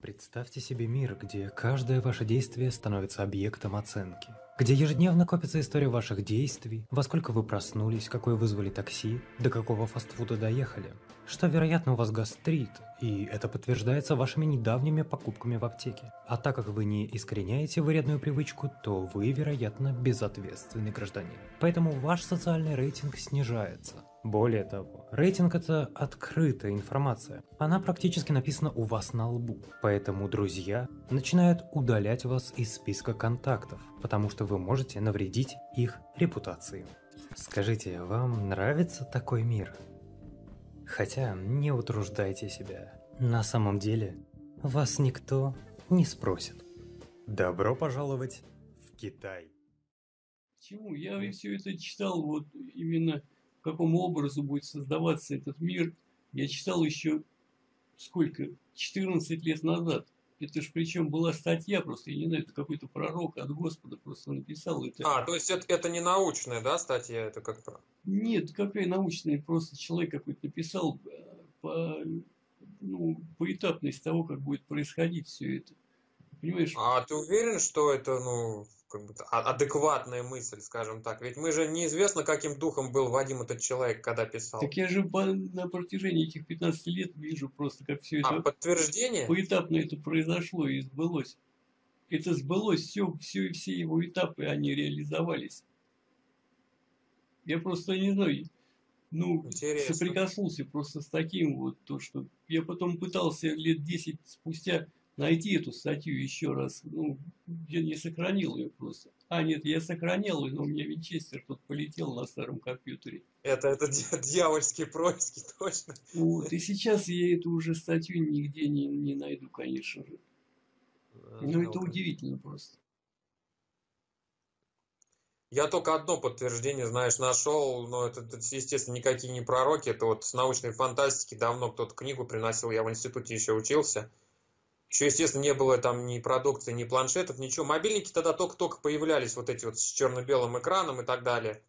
Представьте себе мир, где каждое ваше действие становится объектом оценки. Где ежедневно копится история ваших действий, во сколько вы проснулись, какое вызвали такси, до какого фастфуда доехали. Что, вероятно, у вас гастрит, и это подтверждается вашими недавними покупками в аптеке. А так как вы не искореняете вредную привычку, то вы, вероятно, безответственный гражданин. Поэтому ваш социальный рейтинг снижается. Более того, рейтинг это открытая информация. Она практически написана у вас на лбу. Поэтому друзья начинают удалять вас из списка контактов, потому что вы можете навредить их репутации. Скажите, вам нравится такой мир? Хотя не утруждайте себя. На самом деле, вас никто не спросит. Добро пожаловать в Китай. Чему? Я все это читал вот именно какому образу будет создаваться этот мир, я читал еще сколько? 14 лет назад. Это ж причем была статья просто, я не знаю, это какой-то пророк от Господа просто написал это. А, то есть это, это не научная, да, статья, это как Нет, какая научная, просто человек какой-то написал э, по, ну, поэтапность того, как будет происходить все это. Понимаешь? А ты уверен, что это, ну, как бы а, адекватная мысль, скажем так. Ведь мы же неизвестно, каким духом был Вадим этот человек, когда писал. Так я же по, на протяжении этих 15 лет вижу просто, как все а, это... подтверждение? Поэтапно это произошло и сбылось. Это сбылось, все, все, все его этапы, они реализовались. Я просто не знаю, ну, Интересно. соприкоснулся просто с таким вот, то, что я потом пытался лет 10 спустя найти эту статью еще раз. Ну, я не сохранил ее просто. А, нет, я сохранил ее, но у меня Винчестер тут полетел на старом компьютере. Это, это дьявольские происки, точно. Вот, и сейчас я эту уже статью нигде не, не найду, конечно же. Ну, это удивительно просто. Я только одно подтверждение, знаешь, нашел, но это, это, естественно, никакие не пророки, это вот с научной фантастики давно кто-то книгу приносил, я в институте еще учился. Еще, естественно, не было там ни продукции, ни планшетов, ничего. Мобильники тогда только-только появлялись, вот эти вот с черно-белым экраном и так далее.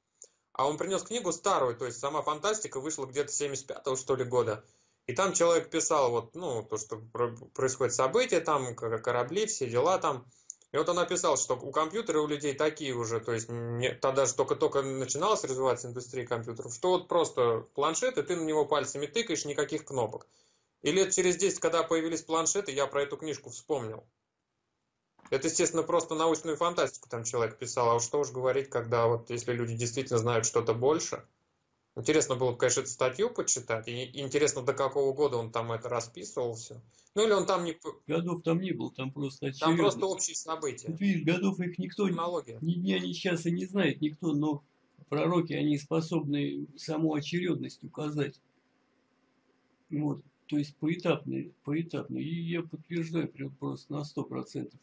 А он принес книгу старую, то есть сама фантастика вышла где-то 75-го, что ли, года. И там человек писал вот, ну, то, что происходит события, там корабли, все дела там. И вот он написал, что у компьютера у людей такие уже, то есть не, тогда же только-только начиналась развиваться индустрия компьютеров, что вот просто планшет, и ты на него пальцами тыкаешь, никаких кнопок. И лет через 10, когда появились планшеты, я про эту книжку вспомнил. Это, естественно, просто научную фантастику там человек писал, а уж что уж говорить, когда вот если люди действительно знают что-то больше – Интересно было бы, конечно, эту статью почитать. И интересно, до какого года он там это расписывал все. Ну или он там не... Годов там не был, там просто Там просто общие события. Вот видишь, годов их никто Технология. ни дня, ни часа не знает никто, но пророки, они способны саму очередность указать. Вот, то есть поэтапно, поэтапно. И я подтверждаю прям просто на сто процентов.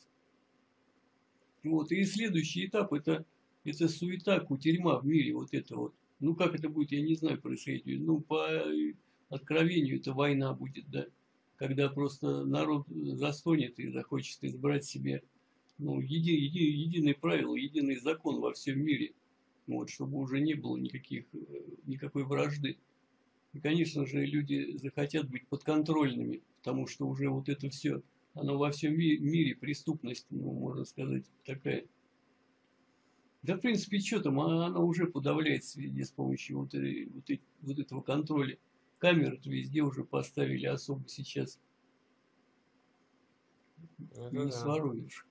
Вот, и следующий этап это, это суета, кутерьма в мире, вот это вот. Ну, как это будет, я не знаю, происходить. Ну, по откровению это война будет, да. Когда просто народ застонет и захочет избрать себе ну, еди, еди, единое правило, единый закон во всем мире. Вот, чтобы уже не было никаких, никакой вражды. И, конечно же, люди захотят быть подконтрольными, потому что уже вот это все, оно во всем мире, преступность, ну, можно сказать, такая да, в принципе, что там, она уже подавляет сведения с помощью вот, вот, вот этого контроля. Камеры везде уже поставили особо сейчас. Это не да. своруешь.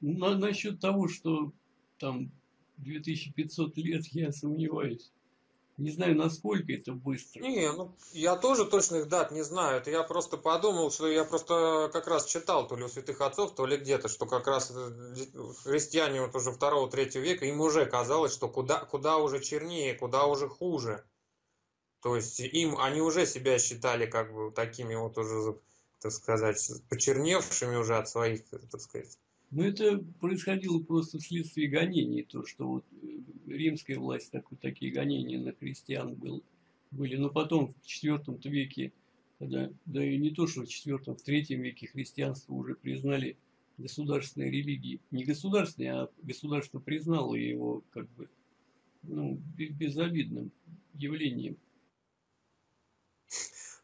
На, насчет того, что там 2500 лет, я сомневаюсь. Не знаю, насколько это быстро. Не, ну я тоже точных дат не знаю. Это я просто подумал, что я просто как раз читал то ли у святых отцов, то ли где-то, что как раз э, христиане вот уже второго, третьего века, им уже казалось, что куда, куда уже чернее, куда уже хуже. То есть им, они уже себя считали как бы такими вот уже, так сказать, почерневшими уже от своих, так сказать, но ну, это происходило просто вследствие гонений, то, что вот э, римская власть, так, вот такие гонения на христиан был, были. Но потом в IV веке, когда, да и не то, что в IV, в III веке христианство уже признали государственной религией. Не государственной, а государство признало его как бы ну, безобидным явлением.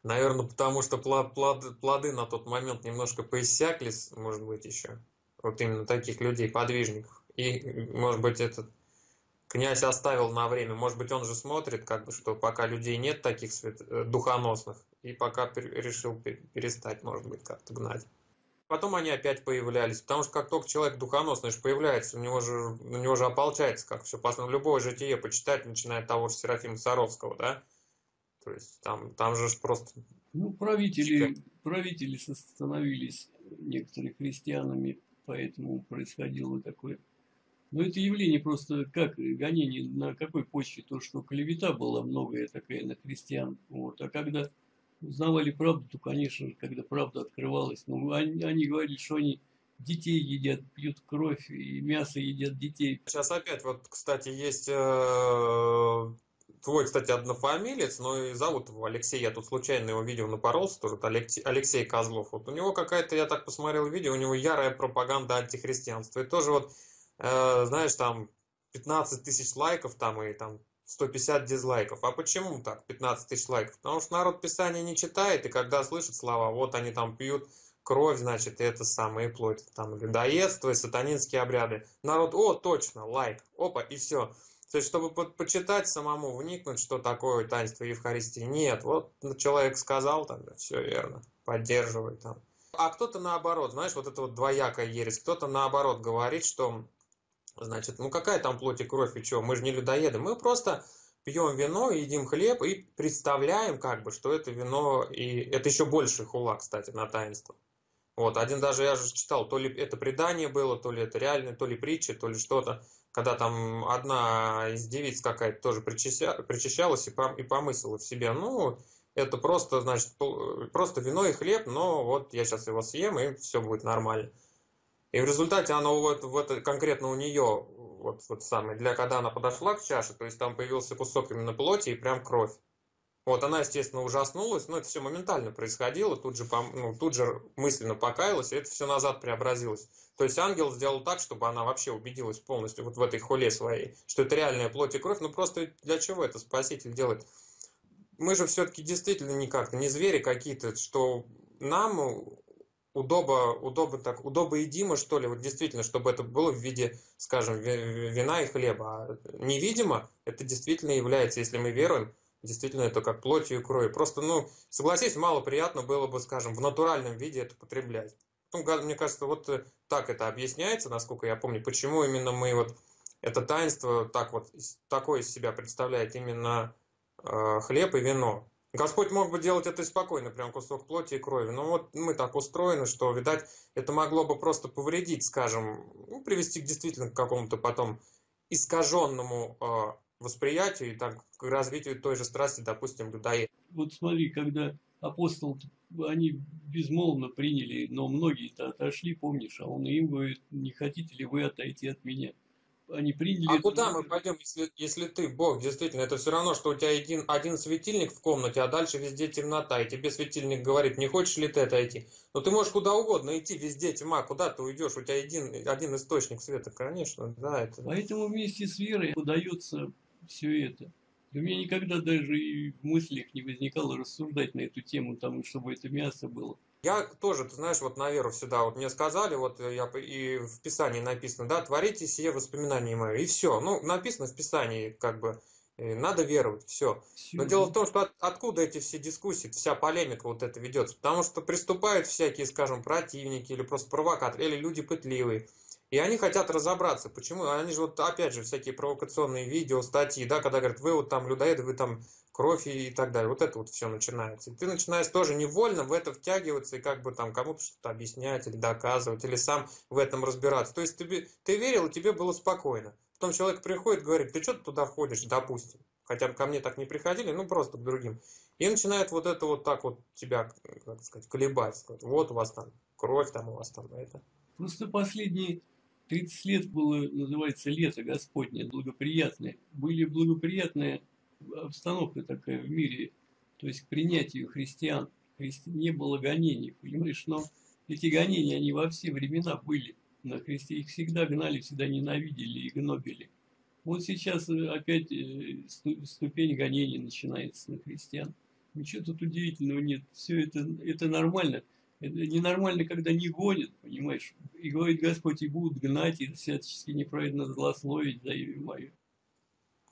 Наверное, потому что плоды, на тот момент немножко поиссякли, может быть, еще вот именно таких людей, подвижников. И, может быть, этот князь оставил на время, может быть, он же смотрит, как бы, что пока людей нет таких свет... Э, духоносных, и пока решил перестать, может быть, как-то гнать. Потом они опять появлялись, потому что как только человек духоносный же появляется, у него же, на него же ополчается, как все, посмотрим, любое житие почитать, начиная от того же Серафима Саровского, да? То есть там, там же просто... Ну, правители, правители становились некоторые христианами поэтому происходило такое. Но это явление просто как гонение на какой почве? То, что клевета была многое такая на христиан. Вот. А когда узнавали правду, то, конечно, когда правда открывалась, ну, они, они говорили, что они детей едят, пьют кровь и мясо едят детей. Сейчас опять, вот, кстати, есть э, твой, кстати, однофамилец, но и зовут его Алексей. Я тут случайно его видео напоролся, тоже Алексей, Алексей Козлов. Вот у него какая-то, я так посмотрел видео, у него ярая пропаганда антихристианства. И тоже вот, э, знаешь, там 15 тысяч лайков там и там 150 дизлайков. А почему так, 15 тысяч лайков? Потому что народ Писания не читает, и когда слышит слова, вот они там пьют кровь, значит, это самое плоть, там, людоедство и сатанинские обряды. Народ, о, точно, лайк, опа, и все. То есть, чтобы по почитать самому, вникнуть, что такое таинство Евхаристии. Нет, вот человек сказал, там, все верно, поддерживает там. А кто-то наоборот, знаешь, вот это вот двоякая ересь, кто-то наоборот говорит, что, значит, ну какая там плоть и кровь и что, мы же не людоеды, мы просто пьем вино, едим хлеб и представляем, как бы, что это вино, и это еще больше хула, кстати, на таинство. Вот, один даже я же читал, то ли это предание было, то ли это реальное, то ли притча, то ли что-то когда там одна из девиц какая-то тоже причаща, причащалась и, пом, и помыслила в себе, ну, это просто, значит, просто вино и хлеб, но вот я сейчас его съем, и все будет нормально. И в результате оно вот, вот конкретно у нее, вот, вот самое, для когда она подошла к чаше, то есть там появился кусок именно плоти и прям кровь. Вот она, естественно, ужаснулась, но это все моментально происходило, тут же, ну, тут же мысленно покаялась, и это все назад преобразилось. То есть ангел сделал так, чтобы она вообще убедилась полностью вот в этой хуле своей, что это реальная плоть и кровь. Ну просто для чего это Спаситель делает? Мы же все-таки действительно никак, не звери какие-то, что нам удобо, удобо так, удобоедимо, что ли, вот действительно, чтобы это было в виде, скажем, вина и хлеба. А невидимо это действительно является, если мы веруем, действительно это как плотью и кровью. Просто, ну, согласись, мало приятно было бы, скажем, в натуральном виде это потреблять. Ну, мне кажется, вот э, так это объясняется, насколько я помню, почему именно мы вот это таинство так вот такое из себя представляет именно э, хлеб и вино. Господь мог бы делать это спокойно, прям кусок плоти и крови. Но вот мы так устроены, что, видать, это могло бы просто повредить, скажем, ну, привести действительно к какому-то потом искаженному э, восприятию и так, к развитию той же страсти, допустим, людоед. Вот смотри, когда апостол, они безмолвно приняли, но многие-то отошли, помнишь, а он им говорит, не хотите ли вы отойти от меня? Они приняли... А куда мы пойдем, если, если ты Бог, действительно, это все равно, что у тебя один, один светильник в комнате, а дальше везде темнота, и тебе светильник говорит, не хочешь ли ты отойти? Но ты можешь куда угодно идти, везде тьма, куда ты уйдешь, у тебя один, один источник света, конечно, да. Это... Поэтому вместе с верой удается все это. У меня никогда даже и в мыслях не возникало рассуждать на эту тему, там, чтобы это мясо было. Я тоже, ты знаешь, вот на веру всегда, вот мне сказали, вот я и в Писании написано, да, творите сие воспоминания мои, и все. Ну, написано в Писании, как бы, э, надо веровать, все. все. Но дело в том, что от, откуда эти все дискуссии, вся полемика вот это ведется? Потому что приступают всякие, скажем, противники или просто провокаторы, или люди пытливые. И они хотят разобраться, почему. Они же вот, опять же, всякие провокационные видео, статьи, да, когда говорят, вы вот там людоеды, вы там кровь и так далее. Вот это вот все начинается. И ты начинаешь тоже невольно в это втягиваться и как бы там кому-то что-то объяснять или доказывать, или сам в этом разбираться. То есть ты, ты верил, тебе было спокойно. Потом человек приходит, говорит, ты что ты туда ходишь, допустим. Хотя ко мне так не приходили, ну просто к другим. И начинает вот это вот так вот тебя, как сказать, колебать. Вот у вас там кровь, там у вас там это. Просто последние 30 лет было, называется, лето Господне, благоприятное. Были благоприятная обстановка такая в мире, то есть к принятию христиан. Христи... Не было гонений, понимаешь, но эти гонения, они во все времена были. На Христе их всегда гнали, всегда ненавидели и гнобили. Вот сейчас э, опять э, ступень гонений начинается на христиан. Ничего тут удивительного нет. Все это, это нормально. Это ненормально, когда не гонят, понимаешь. И говорит Господь, и будут гнать, и всячески неправильно злословить за имя мое.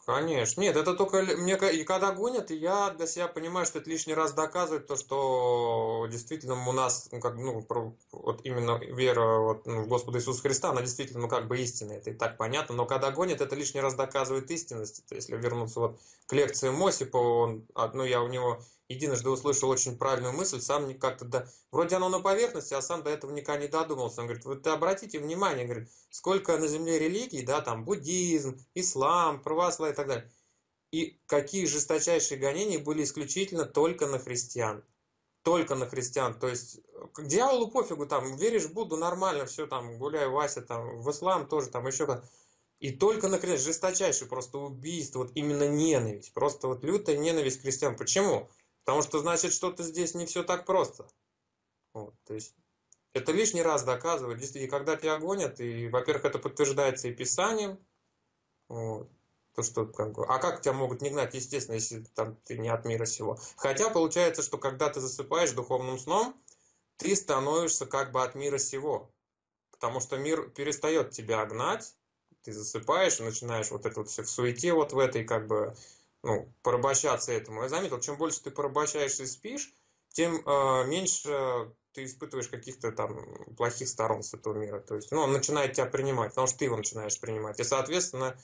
Конечно. Нет, это только мне и когда гонят, я для себя понимаю, что это лишний раз доказывает то, что действительно у нас, ну, как, ну, про, вот именно вера вот, ну, в Господа Иисуса Христа, она действительно, ну, как бы истинная, это и так понятно, но когда гонят, это лишний раз доказывает истинность. Если вернуться вот к лекции Мосипа, он, ну, я у него единожды услышал очень правильную мысль, сам как-то, да, вроде оно на поверхности, а сам до этого никогда не додумался. Он говорит, вы ты обратите внимание, говорит, сколько на земле религий, да, там, буддизм, ислам, православие и так далее. И какие жесточайшие гонения были исключительно только на христиан. Только на христиан. То есть, к дьяволу пофигу, там, веришь в Будду, нормально, все, там, гуляй, Вася, там, в ислам тоже, там, еще как и только на христиан, жесточайшее просто убийство, вот именно ненависть, просто вот лютая ненависть к христиан. Почему? Потому что значит, что-то здесь не все так просто. Вот, то есть это лишний раз доказывает. И когда тебя гонят, и, во-первых, это подтверждается и Писанием, вот, то, что, как бы, а как тебя могут не гнать, естественно, если там, ты не от мира сего. Хотя получается, что когда ты засыпаешь духовным сном, ты становишься как бы от мира сего. Потому что мир перестает тебя гнать, ты засыпаешь и начинаешь вот это вот все в суете вот в этой как бы ну, порабощаться этому. Я заметил, чем больше ты порабощаешься и спишь, тем э, меньше ты испытываешь каких-то там плохих сторон с этого мира. То есть, ну, он начинает тебя принимать, потому что ты его начинаешь принимать. И, соответственно,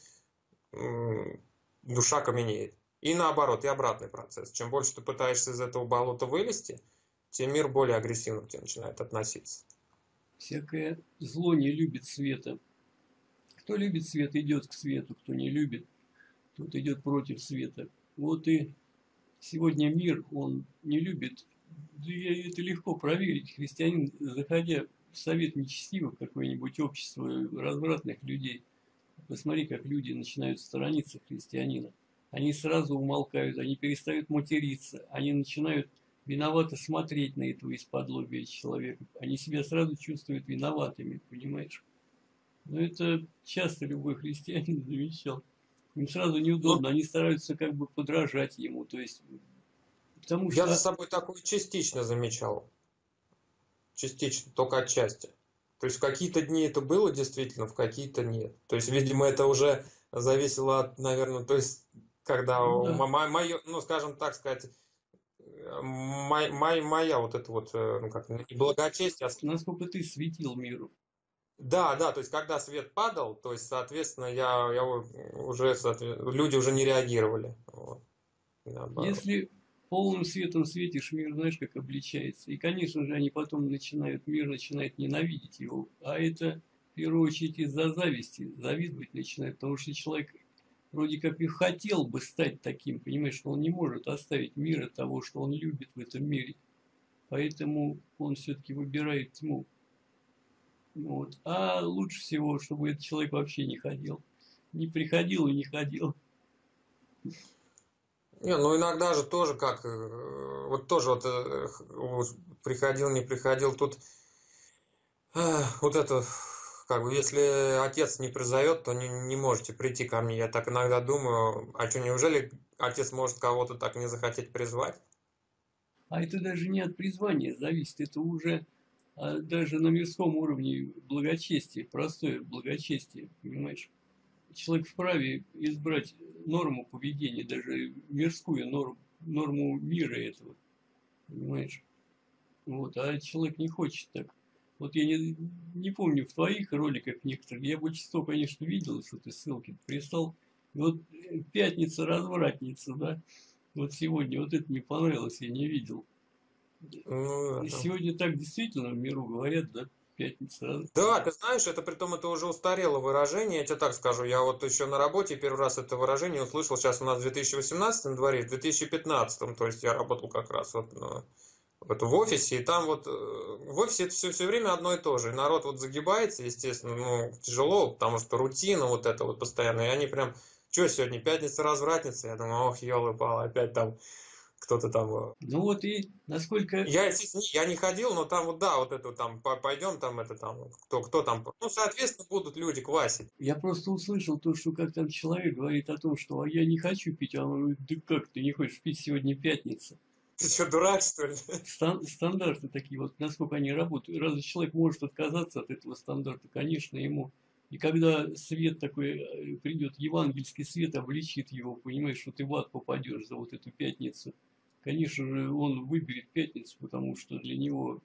душа каменеет. И наоборот, и обратный процесс. Чем больше ты пытаешься из этого болота вылезти, тем мир более агрессивно к тебе начинает относиться. Всякое зло не любит света. Кто любит свет, идет к свету, кто не любит, тот идет против света. Вот и сегодня мир, он не любит, это легко проверить. Христианин, заходя совет нечестивых, какое-нибудь общество развратных людей. Посмотри, как люди начинают сторониться христианина. Они сразу умолкают, они перестают материться, они начинают виновато смотреть на этого из-под человека. Они себя сразу чувствуют виноватыми, понимаешь? Но это часто любой христианин замечал. Им сразу неудобно, они стараются как бы подражать ему, то есть потому что... Я за собой такое частично замечал. Частично, только отчасти. То есть в какие-то дни это было действительно, в какие-то нет. То есть, видимо, это уже зависело от, наверное, то есть, когда ну, да. мое, ну, скажем так сказать, моя, моя, моя вот это вот, э, ну как, не благочестие. А... Насколько ты светил миру. Да, да, то есть когда свет падал, то есть, соответственно, я, я уже, люди уже не реагировали. Вот. Если полным светом светишь, мир, знаешь, как обличается. И, конечно же, они потом начинают, мир начинает ненавидеть его. А это, в первую очередь, из-за зависти. Завидовать начинает, потому что человек вроде как и хотел бы стать таким, понимаешь, что он не может оставить мира того, что он любит в этом мире. Поэтому он все-таки выбирает тьму. Вот. А лучше всего, чтобы этот человек вообще не ходил. Не приходил и не ходил. Не, ну иногда же тоже как, э, вот тоже вот э, приходил, не приходил, тут вот это как бы, если отец не призовет, то не, не можете прийти ко мне. Я так иногда думаю, а что, неужели отец может кого-то так не захотеть призвать? А это даже не от призвания зависит, это уже а, даже на мирском уровне благочестие, простое благочестие, понимаешь? Человек вправе избрать норму поведения, даже мирскую норму, норму мира этого, понимаешь? Вот, а человек не хочет так. Вот я не, не помню, в твоих роликах некоторых, я большинство, конечно, видел, что ты ссылки прислал. вот э, пятница развратница, да, вот сегодня, вот это мне понравилось, я не видел. Ну, Сегодня так действительно в миру говорят, да, пятница. Да, ты знаешь, это при том это уже устарело выражение, я тебе так скажу. Я вот еще на работе первый раз это выражение услышал, сейчас у нас в 2018 на дворе, в 2015, то есть я работал как раз вот на вот в офисе, и там вот э, в офисе это все, все время одно и то же. И народ вот загибается, естественно, ну, тяжело, потому что рутина вот эта вот постоянная. И они прям, что сегодня, пятница развратница? Я думаю, ох, елы пал опять там кто-то там... Ну вот и насколько... Я, я не ходил, но там вот, да, вот это там, пойдем там, это там, кто, кто там... Ну, соответственно, будут люди квасить. Я просто услышал то, что как там человек говорит о том, что а я не хочу пить, а он говорит, да как ты не хочешь пить, сегодня пятница. Ты что, дурак, что ли? Стан стандарты такие, вот насколько они работают. Разве человек может отказаться от этого стандарта? Конечно, ему. И когда свет такой э, придет, евангельский свет обличит его, понимаешь, что ты в ад попадешь за вот эту пятницу. Конечно же, он выберет пятницу, потому что для него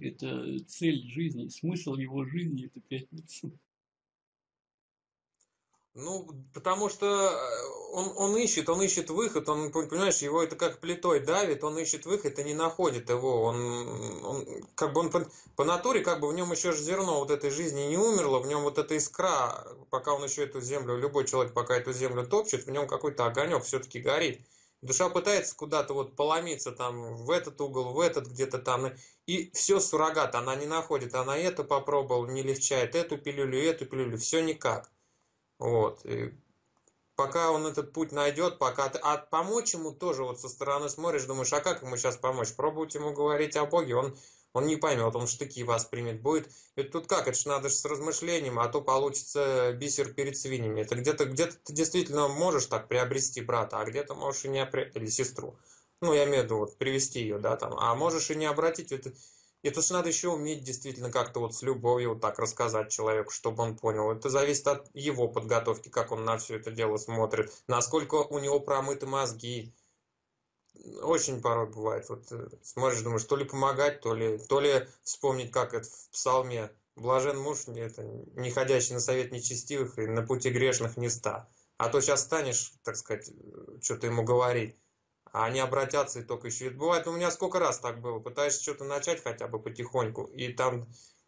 это цель жизни, смысл его жизни – это пятница. Ну, потому что э, он, он ищет, он ищет выход, он, понимаешь, его это как плитой давит, он ищет выход и не находит его. Он, он как бы он по, по натуре, как бы в нем еще зерно вот этой жизни не умерло, в нем вот эта искра, пока он еще эту землю, любой человек, пока эту землю топчет, в нем какой-то огонек все-таки горит. Душа пытается куда-то вот поломиться там в этот угол, в этот где-то там. И все суррогат, она не находит. Она это попробовала, не легчает, эту пилюлю, эту пилюлю, все никак. Вот. И пока он этот путь найдет, пока ты... А помочь ему тоже вот со стороны смотришь, думаешь, а как ему сейчас помочь? Пробовать ему говорить о Боге, он, он не поймет, он штыки воспримет. Будет, это тут как, это же надо с размышлением, а то получится бисер перед свиньями. Это где-то где ты действительно можешь так приобрести брата, а где-то можешь и не приобрести, или сестру. Ну, я имею в виду, вот, привести ее, да, там. А можешь и не обратить, это это же надо еще уметь действительно как-то вот с любовью вот так рассказать человеку, чтобы он понял. Это зависит от его подготовки, как он на все это дело смотрит, насколько у него промыты мозги. Очень порой бывает. Вот э, смотришь, думаешь, то ли помогать, то ли, то ли вспомнить, как это в псалме. Блажен муж, это, не ходящий на совет нечестивых и на пути грешных не ста. А то сейчас станешь, так сказать, э, что-то ему говорить а они обратятся и только еще. Бывает, у меня сколько раз так было, пытаешься что-то начать хотя бы потихоньку, и там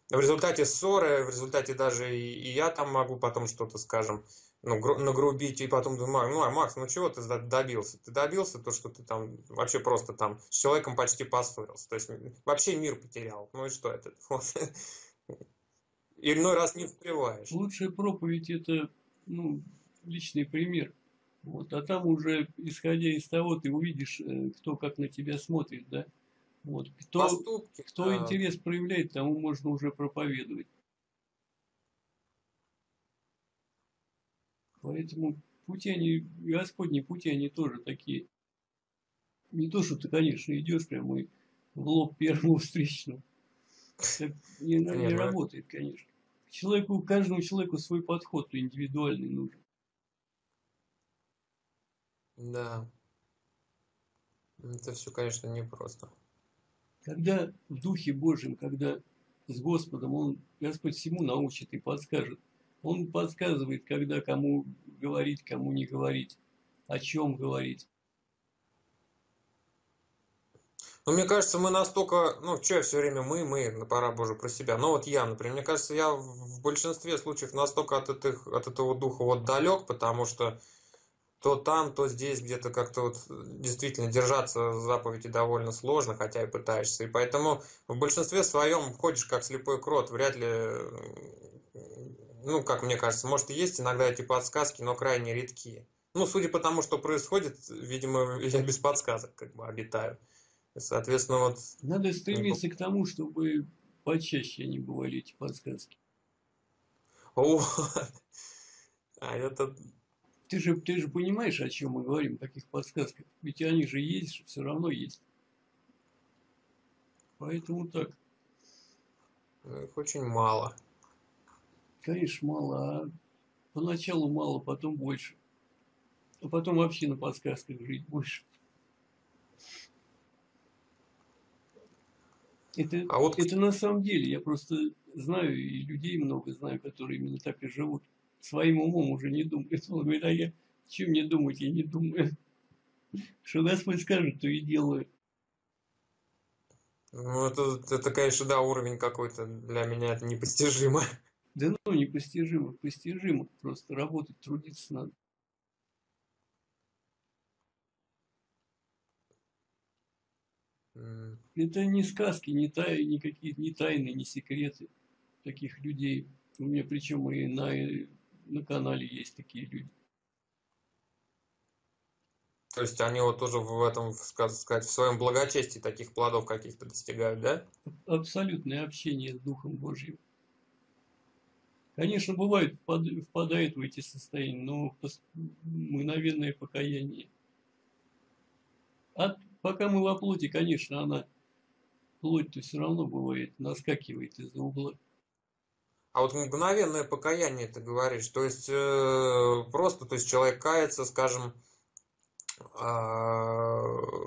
в результате ссоры, в результате даже и, и я там могу потом что-то, скажем, нагрубить, и потом думаю, ну, а Макс, ну чего ты добился? Ты добился то, что ты там вообще просто там с человеком почти поссорился, то есть вообще мир потерял, ну и что это? иной раз не успеваешь. Лучшая проповедь это ну, личный пример. Вот, а там уже, исходя из того, ты увидишь, э, кто как на тебя смотрит, да? Вот, кто, Поступки, кто да. интерес проявляет, тому можно уже проповедовать. Поэтому пути они, Господни пути, они тоже такие. Не то, что ты, конечно, идешь прямо и в лоб первому встречному. Так не, не Не, ну, работает, конечно. Человеку, каждому человеку свой подход индивидуальный нужен. Да. Это все, конечно, непросто. Когда в Духе Божьем, когда с Господом, Он, Господь всему научит и подскажет. Он подсказывает, когда кому говорить, кому не говорить, о чем говорить. Ну, мне кажется, мы настолько, ну, что все время мы, мы, ну, пора боже про себя. Но вот я, например, мне кажется, я в большинстве случаев настолько от, этих, от этого духа вот далек, потому что то там, то здесь где-то как-то вот действительно держаться заповеди довольно сложно, хотя и пытаешься. И поэтому в большинстве своем ходишь как слепой крот, вряд ли, ну, как мне кажется, может и есть иногда эти подсказки, но крайне редкие. Ну, судя по тому, что происходит, видимо, я без подсказок как бы обитаю. Соответственно, вот... Надо стремиться к тому, чтобы почаще они бывали, эти подсказки. О, а это... Ты же, ты же понимаешь, о чем мы говорим, о каких подсказках? Ведь они же есть, все равно есть. Поэтому так. Их очень мало. Конечно, мало, а поначалу мало, потом больше. А потом вообще на подсказках жить больше. Это, А вот это на самом деле, я просто знаю, и людей много знаю, которые именно так и живут. Своим умом уже не думают. Он говорит, а я, чем мне думать, я не думаю. Что Господь скажет, то и делаю. Ну, это, это, конечно, да, уровень какой-то для меня это непостижимо. Да ну, непостижимо, постижимо. Просто работать, трудиться надо. М, Это не сказки, не тайны, никакие, не тайны, не секреты таких людей. У меня причем и на, на канале есть такие люди. То есть они вот тоже в этом, ска- сказать, в своем благочестии таких плодов каких-то достигают, да? Абсолютное общение с Духом Божьим. Конечно, бывает, впад- впадает в эти состояния, но мгновенное покаяние. А пока мы во плоти, конечно, она, плоть-то все равно бывает, наскакивает из-за угла. А вот мгновенное покаяние ты говоришь, то есть э, просто, то есть человек кается, скажем, а,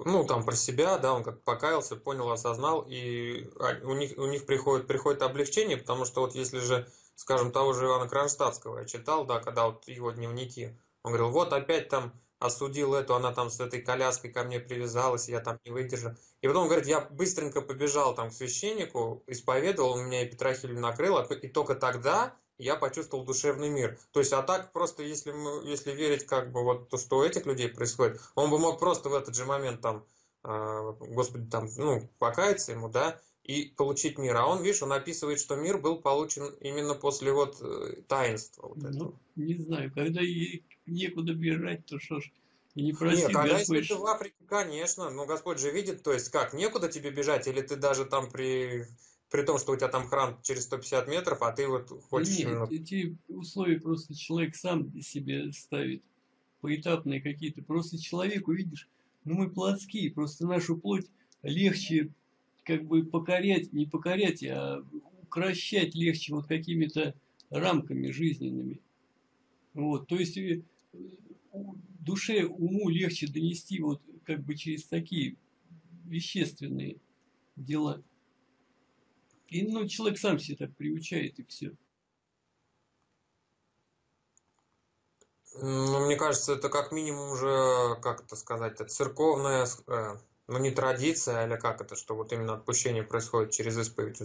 ну там про себя, да, он как покаялся, понял, осознал, и а, у них у них приходит приходит облегчение, потому что вот если же, скажем, того же Ивана Кронштадтского я читал, да, когда вот его дневники, он говорил, вот опять там осудил эту, она там с этой коляской ко мне привязалась, я там не выдержал. И потом, говорит, я быстренько побежал там к священнику, исповедовал, он меня и Петрохилью накрыл, а и только тогда я почувствовал душевный мир. То есть, а так просто, если, мы, если верить как бы вот то, что у этих людей происходит, он бы мог просто в этот же момент там, э, Господи, там, ну, покаяться ему, да, и получить мир. А он, видишь, он описывает, что мир был получен именно после вот э, таинства. Вот этого. Ну, не знаю, когда ей некуда бежать, то что ж, и не простит Нет, когда если ты в Африке, конечно, но Господь же видит, то есть как, некуда тебе бежать, или ты даже там при, при том, что у тебя там храм через 150 метров, а ты вот хочешь нет, именно... эти условия просто человек сам себе ставит. Поэтапные какие-то. Просто человеку, видишь, ну мы плотские, просто нашу плоть легче как бы покорять, не покорять, а укращать легче вот какими-то рамками жизненными. Вот, то есть э, душе, уму легче донести вот как бы через такие вещественные дела. И ну, человек сам себя так приучает, и все. Ну, мне кажется, это как минимум уже, как это сказать, церковная, э, ну не традиция, или как это, что вот именно отпущение происходит через исповедь.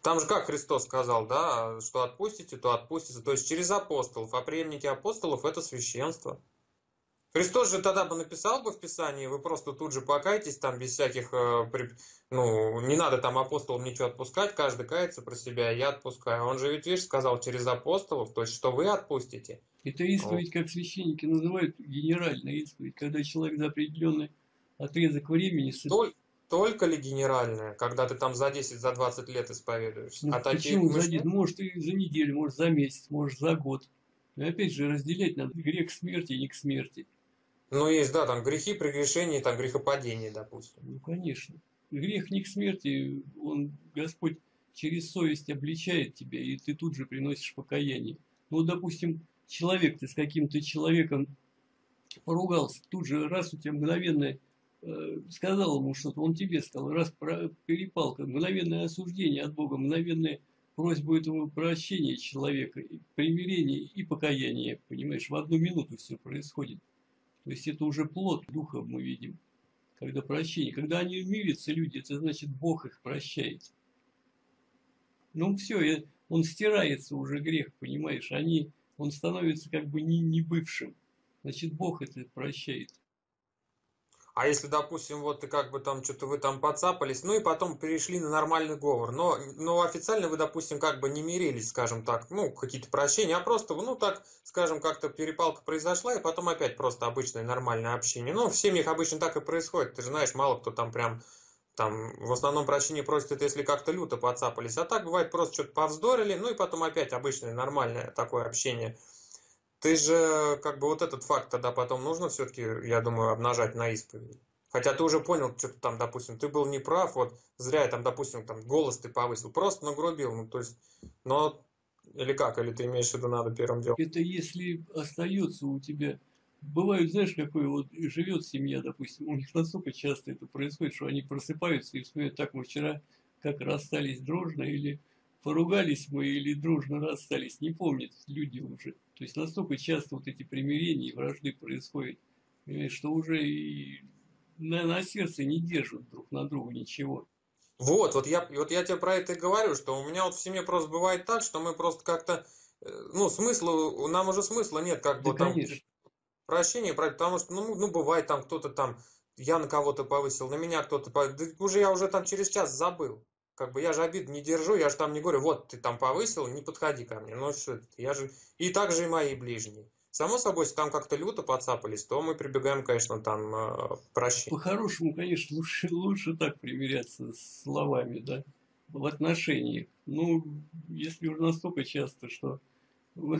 Там же как Христос сказал, да, что отпустите, то отпустится, то есть через апостолов, а преемники апостолов это священство. Христос же тогда бы написал бы в Писании, вы просто тут же покайтесь, там без всяких, э, ну, не надо там апостолам ничего отпускать, каждый кается про себя, я отпускаю. Он же ведь, видишь, сказал через апостолов, то есть, что вы отпустите. Это исповедь, как священники называют, генеральная исповедь, когда человек за определенный отрезок времени... Только, только ли генеральная, когда ты там за 10, за 20 лет исповедуешься? Ну, а почему за 10? Может, и за неделю, может, за месяц, может, за год. И опять же, разделять надо грех к смерти и не к смерти. Ну, есть, да, там грехи, прегрешения, там грехопадение, допустим. Ну, конечно. Грех не к смерти, он, Господь, через совесть обличает тебя, и ты тут же приносишь покаяние. Ну, допустим, человек, ты с каким-то человеком поругался, тут же раз у тебя мгновенное сказал ему что-то, он тебе сказал, раз перепалка, мгновенное осуждение от Бога, мгновенная просьба этого прощения человека, примирение и покаяние, понимаешь, в одну минуту все происходит. То есть это уже плод духа мы видим, когда прощение. Когда они мирятся, люди, это значит Бог их прощает. Ну все, он стирается уже грех, понимаешь, они, он становится как бы не, не бывшим. Значит, Бог это прощает. А если, допустим, вот ты как бы там что-то вы там подцапались, ну и потом перешли на нормальный говор, но, но официально вы, допустим, как бы не мирились, скажем так, ну, какие-то прощения, а просто, ну, так, скажем, как-то перепалка произошла, и потом опять просто обычное нормальное общение. Ну, в семьях обычно так и происходит, ты же знаешь, мало кто там прям, там, в основном прощение просит, это если как-то люто подцапались, а так бывает просто что-то повздорили, ну и потом опять обычное нормальное такое общение – ты же, как бы, вот этот факт тогда потом нужно все-таки, я думаю, обнажать на исповеди. Хотя ты уже понял, что-то там, допустим, ты был неправ, вот зря там, допустим, там голос ты повысил, просто нагрубил, ну то есть, но или как, или ты имеешь в виду, надо первым делом? Это если остается у тебя, бывает, знаешь, какой вот живет семья, допустим, у них настолько часто это происходит, что они просыпаются и вспоминают, так мы вчера как расстались дружно или поругались мы или дружно расстались, не помнят люди уже. То есть настолько часто вот эти примирения и вражды происходят, что уже и на, на сердце не держат друг на друга ничего. Вот, вот я, вот я тебе про это и говорю, что у меня вот в семье просто бывает так, что мы просто как-то, э, ну, смысла, нам уже смысла нет, как да, бы там конечно. прощения, потому что, ну, ну, бывает там кто-то там, я на кого-то повысил, на меня кто-то повысил, да уже я уже там через час забыл как бы я же обид не держу, я же там не говорю, вот ты там повысил, не подходи ко мне. Ну что я же... И так же и мои ближние. Само собой, если там как-то люто подцапались, то мы прибегаем, конечно, там э, прощение. По-хорошему, конечно, лучше, лучше так примиряться с словами, да, в отношениях. Ну, если уже настолько часто, что... Да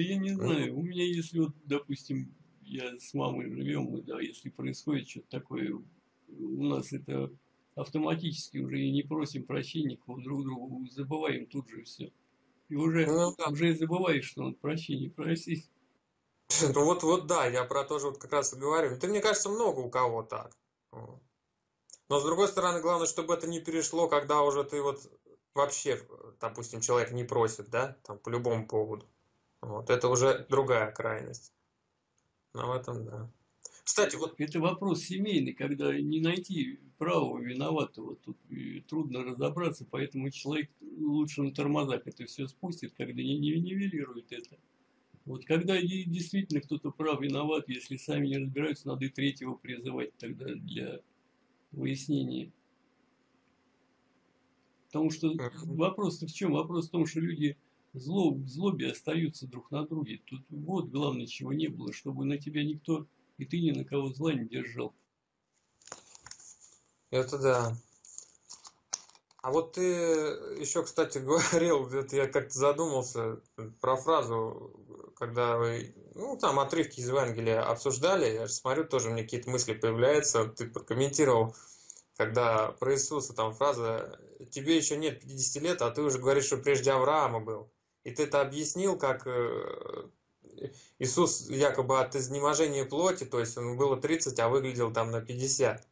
я не знаю, у меня если вот, допустим, я с мамой живем, да, если происходит что-то такое, у нас это автоматически уже и не просим прощения друг другу, забываем тут же все. И уже, ну, да. уже забываешь, что он прощения просить. Ну вот, вот да, я про то же вот как раз и говорю. Ты, мне кажется, много у кого так. Но с другой стороны, главное, чтобы это не перешло, когда уже ты вот вообще, допустим, человек не просит, да, там по любому поводу. Вот, это уже другая крайность. Но в этом, да. Кстати, вот... Это вопрос семейный, когда не найти правого виноватого, тут трудно разобраться, поэтому человек лучше на тормозах это все спустит, когда не, не нивелирует это. Вот когда действительно кто-то прав, виноват, если сами не разбираются, надо и третьего призывать тогда для выяснения. Потому что вопрос-то в чем? Вопрос в том, что люди зло, в злобе остаются друг на друге. Тут вот главное, чего не было, чтобы на тебя никто и ты ни на кого зла не держал. Это да. А вот ты еще, кстати, говорил, это я как-то задумался про фразу, когда вы, ну, там отрывки из Евангелия обсуждали, я же смотрю, тоже мне какие-то мысли появляются, ты прокомментировал, когда про Иисуса там фраза «Тебе еще нет 50 лет, а ты уже говоришь, что прежде Авраама был». И ты это объяснил, как э, Иисус якобы от изнеможения плоти, то есть он было 30, а выглядел там на 50.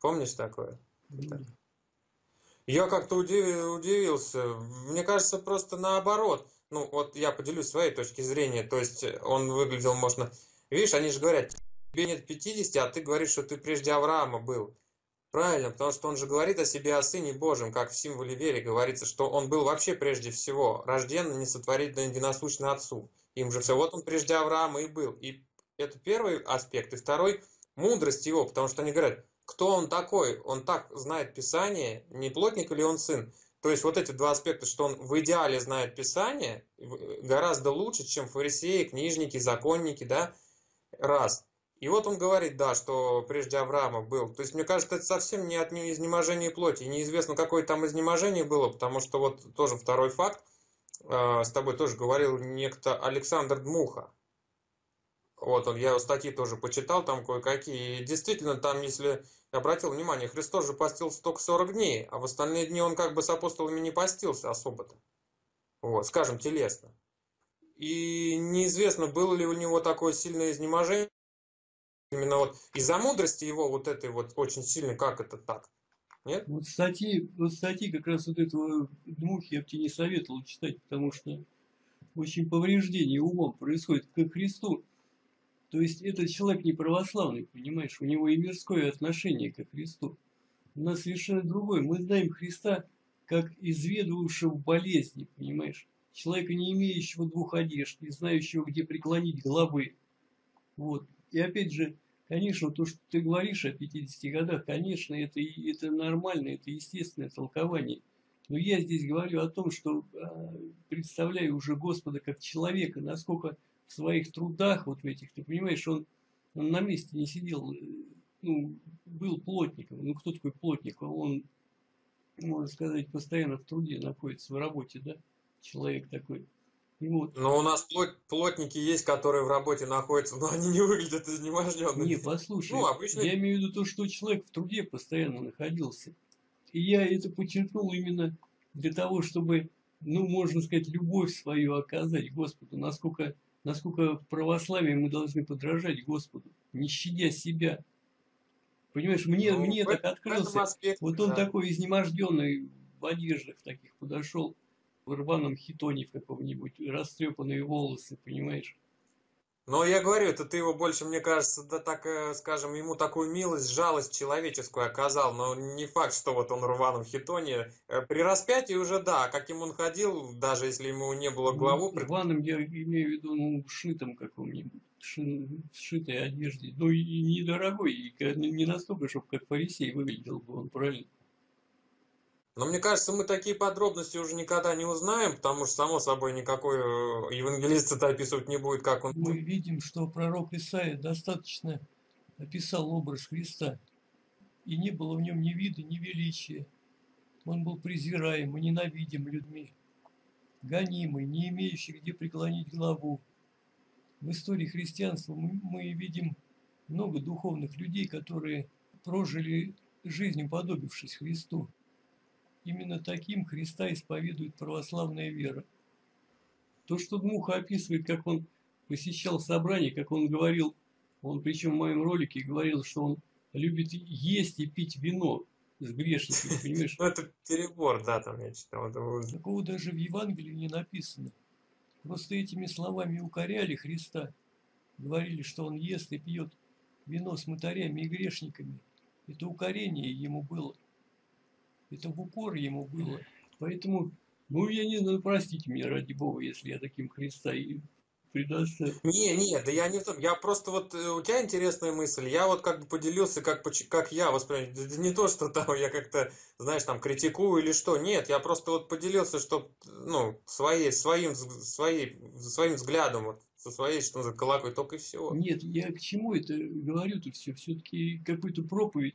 Помнишь такое? Я как-то удивился. Мне кажется, просто наоборот. Ну, вот я поделюсь своей точки зрения. То есть он выглядел, можно... Видишь, они же говорят, тебе нет 50, а ты говоришь, что ты прежде Авраама был. Правильно, потому что он же говорит о себе, о Сыне Божьем, как в символе веры говорится, что он был вообще прежде всего рожден, несотворительно единосущный Отцу. Им же все. Вот он прежде Авраама и был. И это первый аспект. И второй – мудрость его, потому что они говорят, кто он такой? Он так знает Писание, не плотник или он сын? То есть вот эти два аспекта, что он в идеале знает Писание, гораздо лучше, чем фарисеи, книжники, законники, да, раз. И вот он говорит, да, что прежде Авраама был. То есть, мне кажется, это совсем не от изнеможения плоти. неизвестно, какое там изнеможение было, потому что вот тоже второй факт, с тобой тоже говорил некто Александр Дмуха. Вот, он, я его статьи тоже почитал, там кое-какие. И действительно, там, если обратил внимание, Христос же постился только 40 дней, а в остальные дни он как бы с апостолами не постился особо-то. Вот, скажем, телесно. И неизвестно, было ли у него такое сильное изнеможение, именно вот из-за мудрости его вот этой вот очень сильно, как это так? Нет? Вот статьи, вот статьи как раз вот этого Дмухи я бы тебе не советовал читать, потому что очень повреждение умом происходит к Христу. То есть этот человек не православный, понимаешь, у него и мирское отношение к Христу. У нас совершенно другое. Мы знаем Христа как изведывавшего болезни, понимаешь? Человека, не имеющего двух одежд, не знающего, где преклонить головы. Вот. И опять же, конечно, то, что ты говоришь о 50 годах, конечно, это, это нормально, это естественное толкование. Но я здесь говорю о том, что а, представляю уже Господа как человека, насколько в своих трудах, вот в этих, ты понимаешь, он, он на месте не сидел, э, ну, был плотником. Ну, кто такой плотник? Он, можно сказать, постоянно в труде находится, в работе, да, человек такой. Вот. Но у нас плотники есть, которые в работе находятся, но они не выглядят изнеможденными. Не, послушай, ну, обычно... я имею в виду то, что человек в труде постоянно находился. И я это подчеркнул именно для того, чтобы, ну, можно сказать, любовь свою оказать Господу, насколько, насколько в православии мы должны подражать Господу, не щадя себя. Понимаешь, мне, ну, мне так открылся. Аспекте, вот он да. такой изнеможденный в одеждах таких подошел в рваном хитоне в каком-нибудь, растрепанные волосы, понимаешь? Но я говорю, это ты его больше, мне кажется, да так, э, скажем, ему такую милость, жалость человеческую оказал, но не факт, что вот он в рваном хитоне. Э, при распятии уже да, каким он ходил, даже если ему не было главу... Ну, рваным я имею в виду, ну, шитом каком-нибудь, ши, шитой одежде. Ну, и недорогой, и не настолько, чтобы как фарисей выглядел бы он, правильно? Но мне кажется, мы такие подробности уже никогда не узнаем, потому что, само собой, никакой э, евангелист это описывать не будет, как он... Мы видим, что пророк Исаия достаточно описал образ Христа, и не было в нем ни вида, ни величия. Он был презираем и ненавидим людьми, гонимый, не имеющий где преклонить главу. В истории христианства мы, мы видим много духовных людей, которые прожили жизнь, уподобившись Христу. Именно таким Христа исповедует православная вера. То, что Дмуха описывает, как он посещал собрание, как он говорил, он причем в моем ролике говорил, что он любит есть и пить вино с грешниками, понимаешь? Ну, это перебор, да, там я читал. Такого даже в Евангелии не написано. Просто этими словами укоряли Христа. Говорили, что он ест и пьет вино с мытарями и грешниками. Это укорение ему было. Это в упор ему было. Поэтому, ну, я не знаю, простите меня, ради бога, если я таким Христа и предастся. Не, не, да я не в том. Я просто вот, э, у тебя интересная мысль. Я вот как бы поделился, как, как я воспринимаю. Это не то, что там я как-то, знаешь, там критикую или что. Нет, я просто вот поделился, что, ну, своей, своим, своей, своим взглядом, вот, со своей, что называется, колокой, только и всего. Нет, я к чему это говорю-то все? Все-таки какую-то проповедь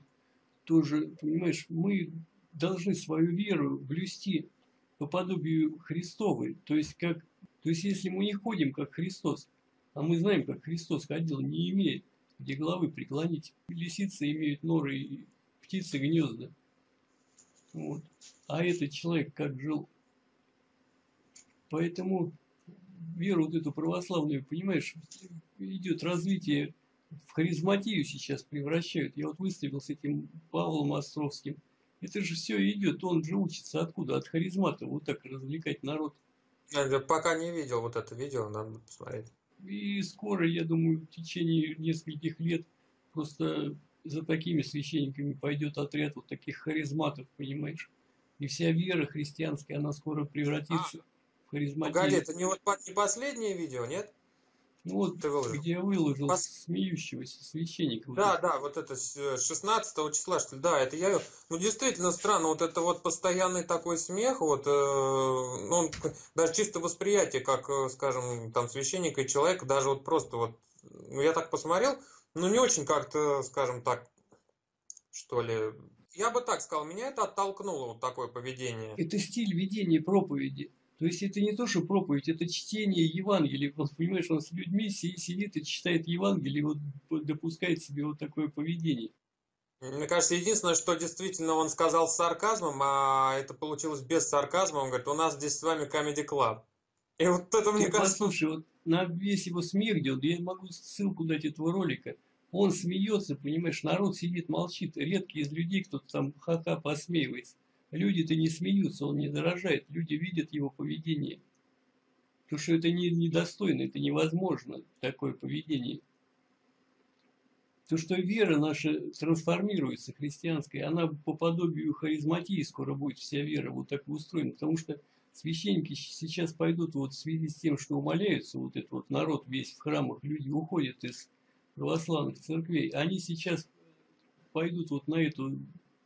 тоже, понимаешь, мы должны свою веру блюсти по подобию Христовой. То есть, как, то есть, если мы не ходим, как Христос, а мы знаем, как Христос ходил, не имеет где головы преклонить. Лисицы имеют норы и птицы гнезда. Вот. А этот человек как жил? Поэтому веру вот эту православную, понимаешь, идет развитие в харизматию сейчас превращают. Я вот выставил с этим Павлом Островским – это же все идет, он же учится откуда? От харизмата, вот так развлекать народ. Я пока не видел вот это видео, надо посмотреть. И скоро, я думаю, в течение нескольких лет просто за такими священниками пойдет отряд вот таких харизматов, понимаешь? И вся вера христианская, она скоро превратится в харизматизм. Погоди, это не вот не последнее видео, нет? Ну вот, Ты выложил. где я выложил Пос- смеющегося священника. вот Да, да, вот это с э, 16 числа, что ли, да, это я... Ну, действительно странно, вот это вот постоянный такой смех, вот, э, ну, он даже чисто восприятие, как, э, скажем, там, священника и человека, даже вот просто вот, ну, я так посмотрел, ну, не очень как-то, скажем так, что ли, я бы так сказал, меня это оттолкнуло, вот такое поведение. Это стиль ведения проповеди. То есть это не то, что проповедь, это чтение Евангелия. Вот, понимаешь, он с людьми си- сидит и читает Евангелие, вот допускает себе вот такое поведение. Мне кажется, единственное, что действительно он сказал с сарказмом, а это получилось без сарказма, он говорит, у нас здесь с вами Comedy Club. И вот это, мне Ты кажется, послушай, вот на весь его смех, он, я могу ссылку дать этого ролика, он смеется, понимаешь, народ сидит, молчит, редкий из людей кто-то там ха-ха посмеивается. Люди-то не смеются, он не дорожает, люди видят его поведение. Потому что это не, недостойно, это невозможно, такое поведение. То, что вера наша трансформируется, христианская, она по подобию харизматии скоро будет вся вера вот так устроена. Потому что священники сейчас пойдут вот в связи с тем, что умоляются, вот этот вот народ весь в храмах, люди уходят из православных церквей, они сейчас пойдут вот на эту,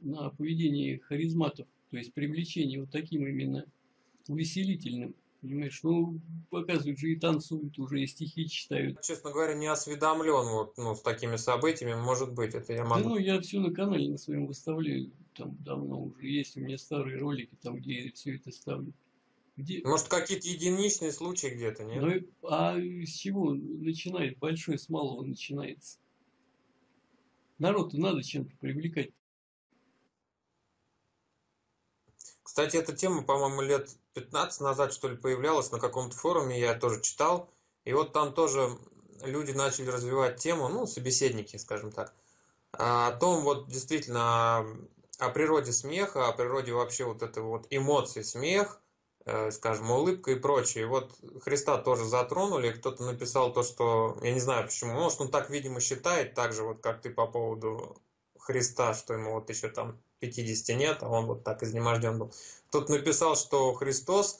на поведение харизматов, то есть привлечение вот таким именно увеселительным. Понимаешь, ну, показывают же и танцуют уже, и стихи читают. честно говоря, не осведомлен вот, ну, с такими событиями, может быть, это я Да могу. ну, я все на канале на своем выставляю, там давно уже есть у меня старые ролики, там, где я все это ставлю. Где... Может, какие-то единичные случаи где-то, нет? Ну, и- а с чего начинает? Большое с малого начинается. Народ-то надо чем-то привлекать. Кстати, эта тема, по-моему, лет 15 назад, что ли, появлялась на каком-то форуме, я тоже читал. И вот там тоже люди начали развивать тему, ну, собеседники, скажем так, а, о том вот действительно о, природе смеха, о природе вообще вот этой вот эмоции смех, э, скажем, улыбка и прочее. И вот Христа тоже затронули, кто-то написал то, что, я не знаю почему, может, он так, видимо, считает, так же вот, как ты по поводу Христа, что ему вот еще там 50 нет, а он вот так изнеможден был. Кто-то написал, что Христос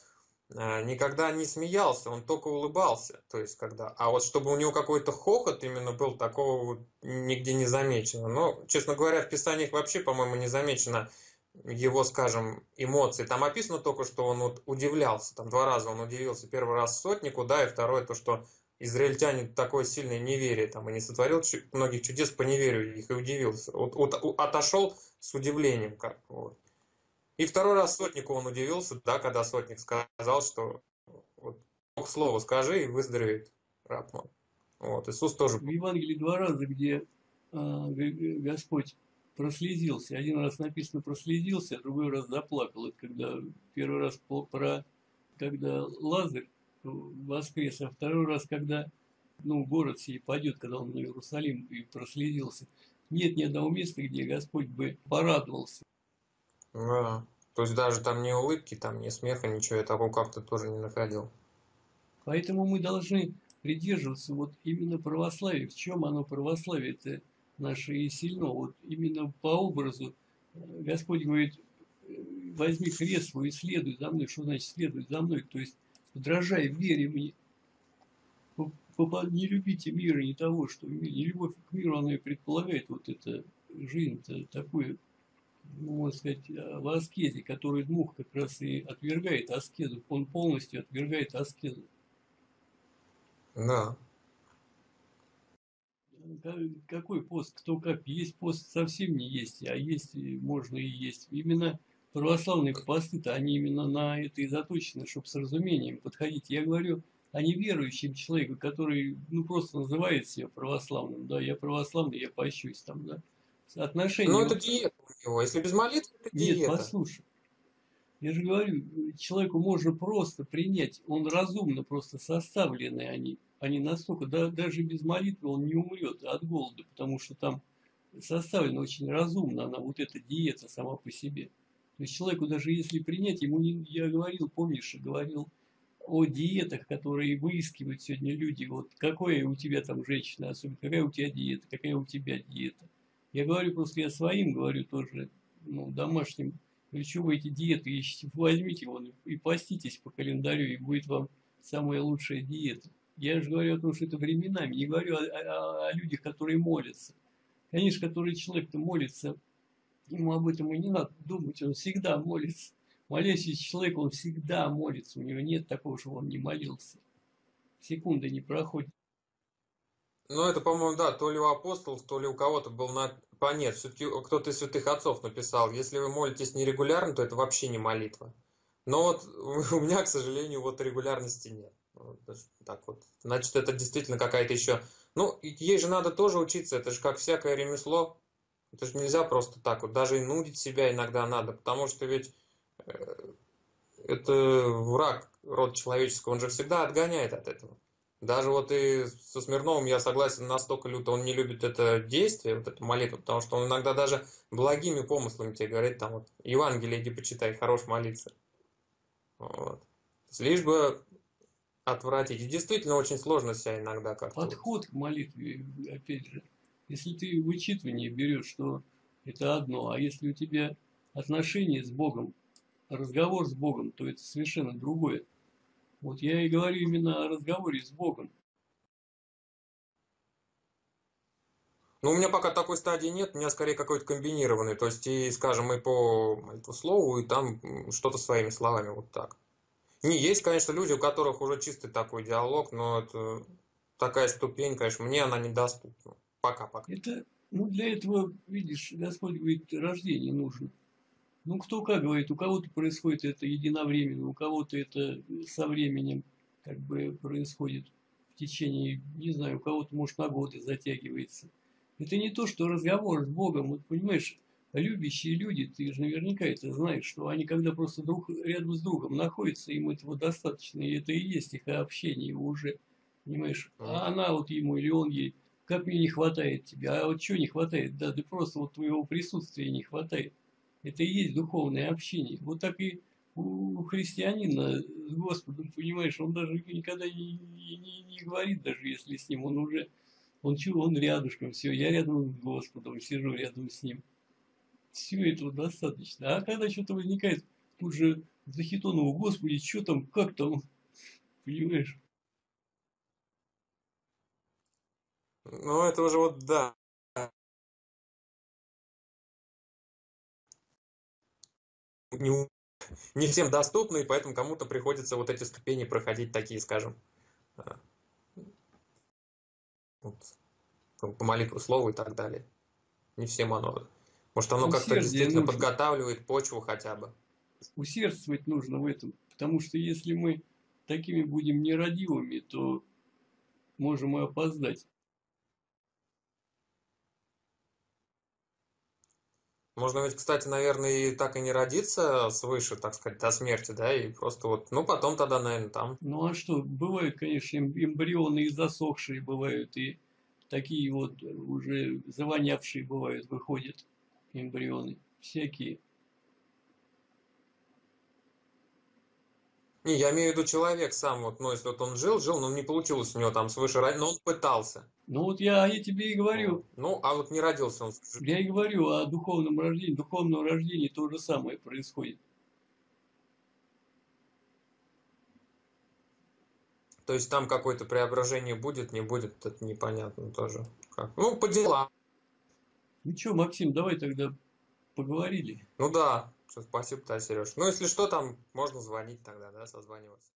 э, никогда не смеялся, он только улыбался. То есть, когда... А вот чтобы у него какой-то хохот именно был, такого вот нигде не замечено. Но, честно говоря, в Писаниях вообще, по-моему, не замечено его, скажем, эмоции. Там описано только, что он вот удивлялся. Там два раза он удивился. Первый раз сотнику, да, и второе то, что израильтяне такое сильное неверие, там, и не сотворил многих чудес по неверию их и удивился. Вот, вот отошел с удивлением, как вот. И второй раз сотнику он удивился, да, когда сотник сказал, что вот, Бог слово скажи и выздоровеет раб мой. Вот, Иисус тоже В Евангелии два раза, где а, Господь прослезился. Один раз написано прослезился, а другой раз заплакал. Это когда первый раз про когда Лазарь воскрес, а второй раз, когда ну, город сей падет, когда он на Иерусалим и прослезился. Нет ни одного места, где Господь бы порадовался. Да. То есть даже там ни улыбки, там ни смеха, ничего я такого как-то тоже не находил. Поэтому мы должны придерживаться вот именно православия. В чем оно православие? Это наше и сильно. Вот именно по образу Господь говорит, возьми крест свой и следуй за мной. Что значит следуй за мной? То есть подражай вере мне. Не любите мира, не того, что. Не любовь к миру, она и предполагает вот это жизнь-то такую, ну, можно сказать, в аскезе, который двух как раз и отвергает аскезу. Он полностью отвергает аскезу. Да. Ка- Какой пост? Кто как? Есть пост совсем не есть, а есть можно и есть. Именно православные посты-то, они именно на это и заточены, чтобы с разумением подходить. Я говорю о неверующем человеку, который ну, просто называет себя православным. Да, я православный, я пощусь там, да. Отношения... Ну, это диета у него. Если без молитвы, это Нет, диета. послушай. Я же говорю, человеку можно просто принять, он разумно просто составленный, они, они настолько, да, даже без молитвы он не умрет от голода, потому что там составлена очень разумно она, вот эта диета сама по себе. То есть человеку даже если принять, ему не, я говорил, помнишь, говорил о диетах, которые выискивают сегодня люди, вот какое у тебя там женщина, особенно какая у тебя диета, какая у тебя диета. Я говорю просто, я своим говорю тоже, ну, домашним. Говорю, вы эти диеты ищете? Возьмите его и поститесь по календарю, и будет вам самая лучшая диета. Я же говорю о том, что это временами, не говорю о, о, о людях, которые молятся. Конечно, который человек-то молится, ему об этом и не надо думать, он всегда молится. Молящийся человек, он всегда молится, у него нет такого, что он не молился. Секунда не проходит. Ну, это, по-моему, да, то ли у апостолов, то ли у кого-то был на... А нет, все-таки кто-то из святых отцов написал, если вы молитесь нерегулярно, то это вообще не молитва. Но вот у меня, к сожалению, вот регулярности нет. Так вот. Значит, это действительно какая-то еще... Ну, ей же надо тоже учиться, это же как всякое ремесло. Это же нельзя просто так вот, даже и нудить себя иногда надо, потому что ведь это враг род человеческого, он же всегда отгоняет от этого. Даже вот и со Смирновым я согласен настолько люто, он не любит это действие, вот эту молитву, потому что он иногда даже благими помыслами тебе говорит, там вот, Евангелие иди почитай, хорош молиться. Вот. Лишь бы отвратить. И действительно очень сложно себя иногда как-то. Подход к молитве, опять же. Если ты вычитывание берешь, что это одно, а если у тебя отношения с Богом, разговор с Богом, то это совершенно другое. Вот я и говорю именно о разговоре с Богом. Ну, у меня пока такой стадии нет, у меня скорее какой-то комбинированный. То есть, и, скажем, и по слову, и там что-то своими словами, вот так. Не, есть, конечно, люди, у которых уже чистый такой диалог, но это такая ступень, конечно, мне она недоступна. Пока-пока. Это, ну, для этого, видишь, Господь говорит, рождение нужно. Ну, кто как говорит, у кого-то происходит это единовременно, у кого-то это со временем как бы происходит в течение, не знаю, у кого-то, может, на годы затягивается. Это не то, что разговор с Богом, вот понимаешь, любящие люди, ты же наверняка это знаешь, что они когда просто друг рядом с другом находятся, им этого достаточно, и это и есть их общение уже, понимаешь? А она вот ему или он ей, как мне не хватает тебя, а вот что не хватает, да, да просто вот твоего присутствия не хватает. Это и есть духовное общение. Вот так и у христианина с Господом, понимаешь, он даже никогда не, не, не говорит, даже если с ним он уже, он чего, он рядышком, все, я рядом с Господом, сижу рядом с ним всего этого достаточно. А когда что-то возникает, тут же Захитонова, господи, что там, как там, понимаешь? Ну, это уже вот, да. Не, не всем доступны, и поэтому кому-то приходится вот эти ступени проходить такие, скажем, а, вот, по молитву слова и так далее. Не всем оно может, оно как-то действительно нужно. подготавливает почву хотя бы. Усердствовать нужно в этом. Потому что если мы такими будем нерадивыми, то можем и опоздать. Можно ведь, кстати, наверное, и так и не родиться свыше, так сказать, до смерти, да, и просто вот, ну, потом тогда, наверное, там. Ну, а что, бывают, конечно, эмбрионы и засохшие бывают, и такие вот уже завонявшие бывают, выходят эмбрионы, всякие. Не, я имею в виду человек сам, вот, ну, если вот он жил, жил, но не получилось у него там свыше родить, но он пытался. Ну, вот я, я тебе и говорю. Ну, а вот не родился он. Я и говорю о духовном рождении. Духовном рождении то же самое происходит. То есть там какое-то преображение будет, не будет, это непонятно тоже. Как. Ну, по делам. Ну что, Максим, давай тогда поговорили. Ну да, спасибо, да, Сереж. Ну, если что, там можно звонить тогда, да, созваниваться.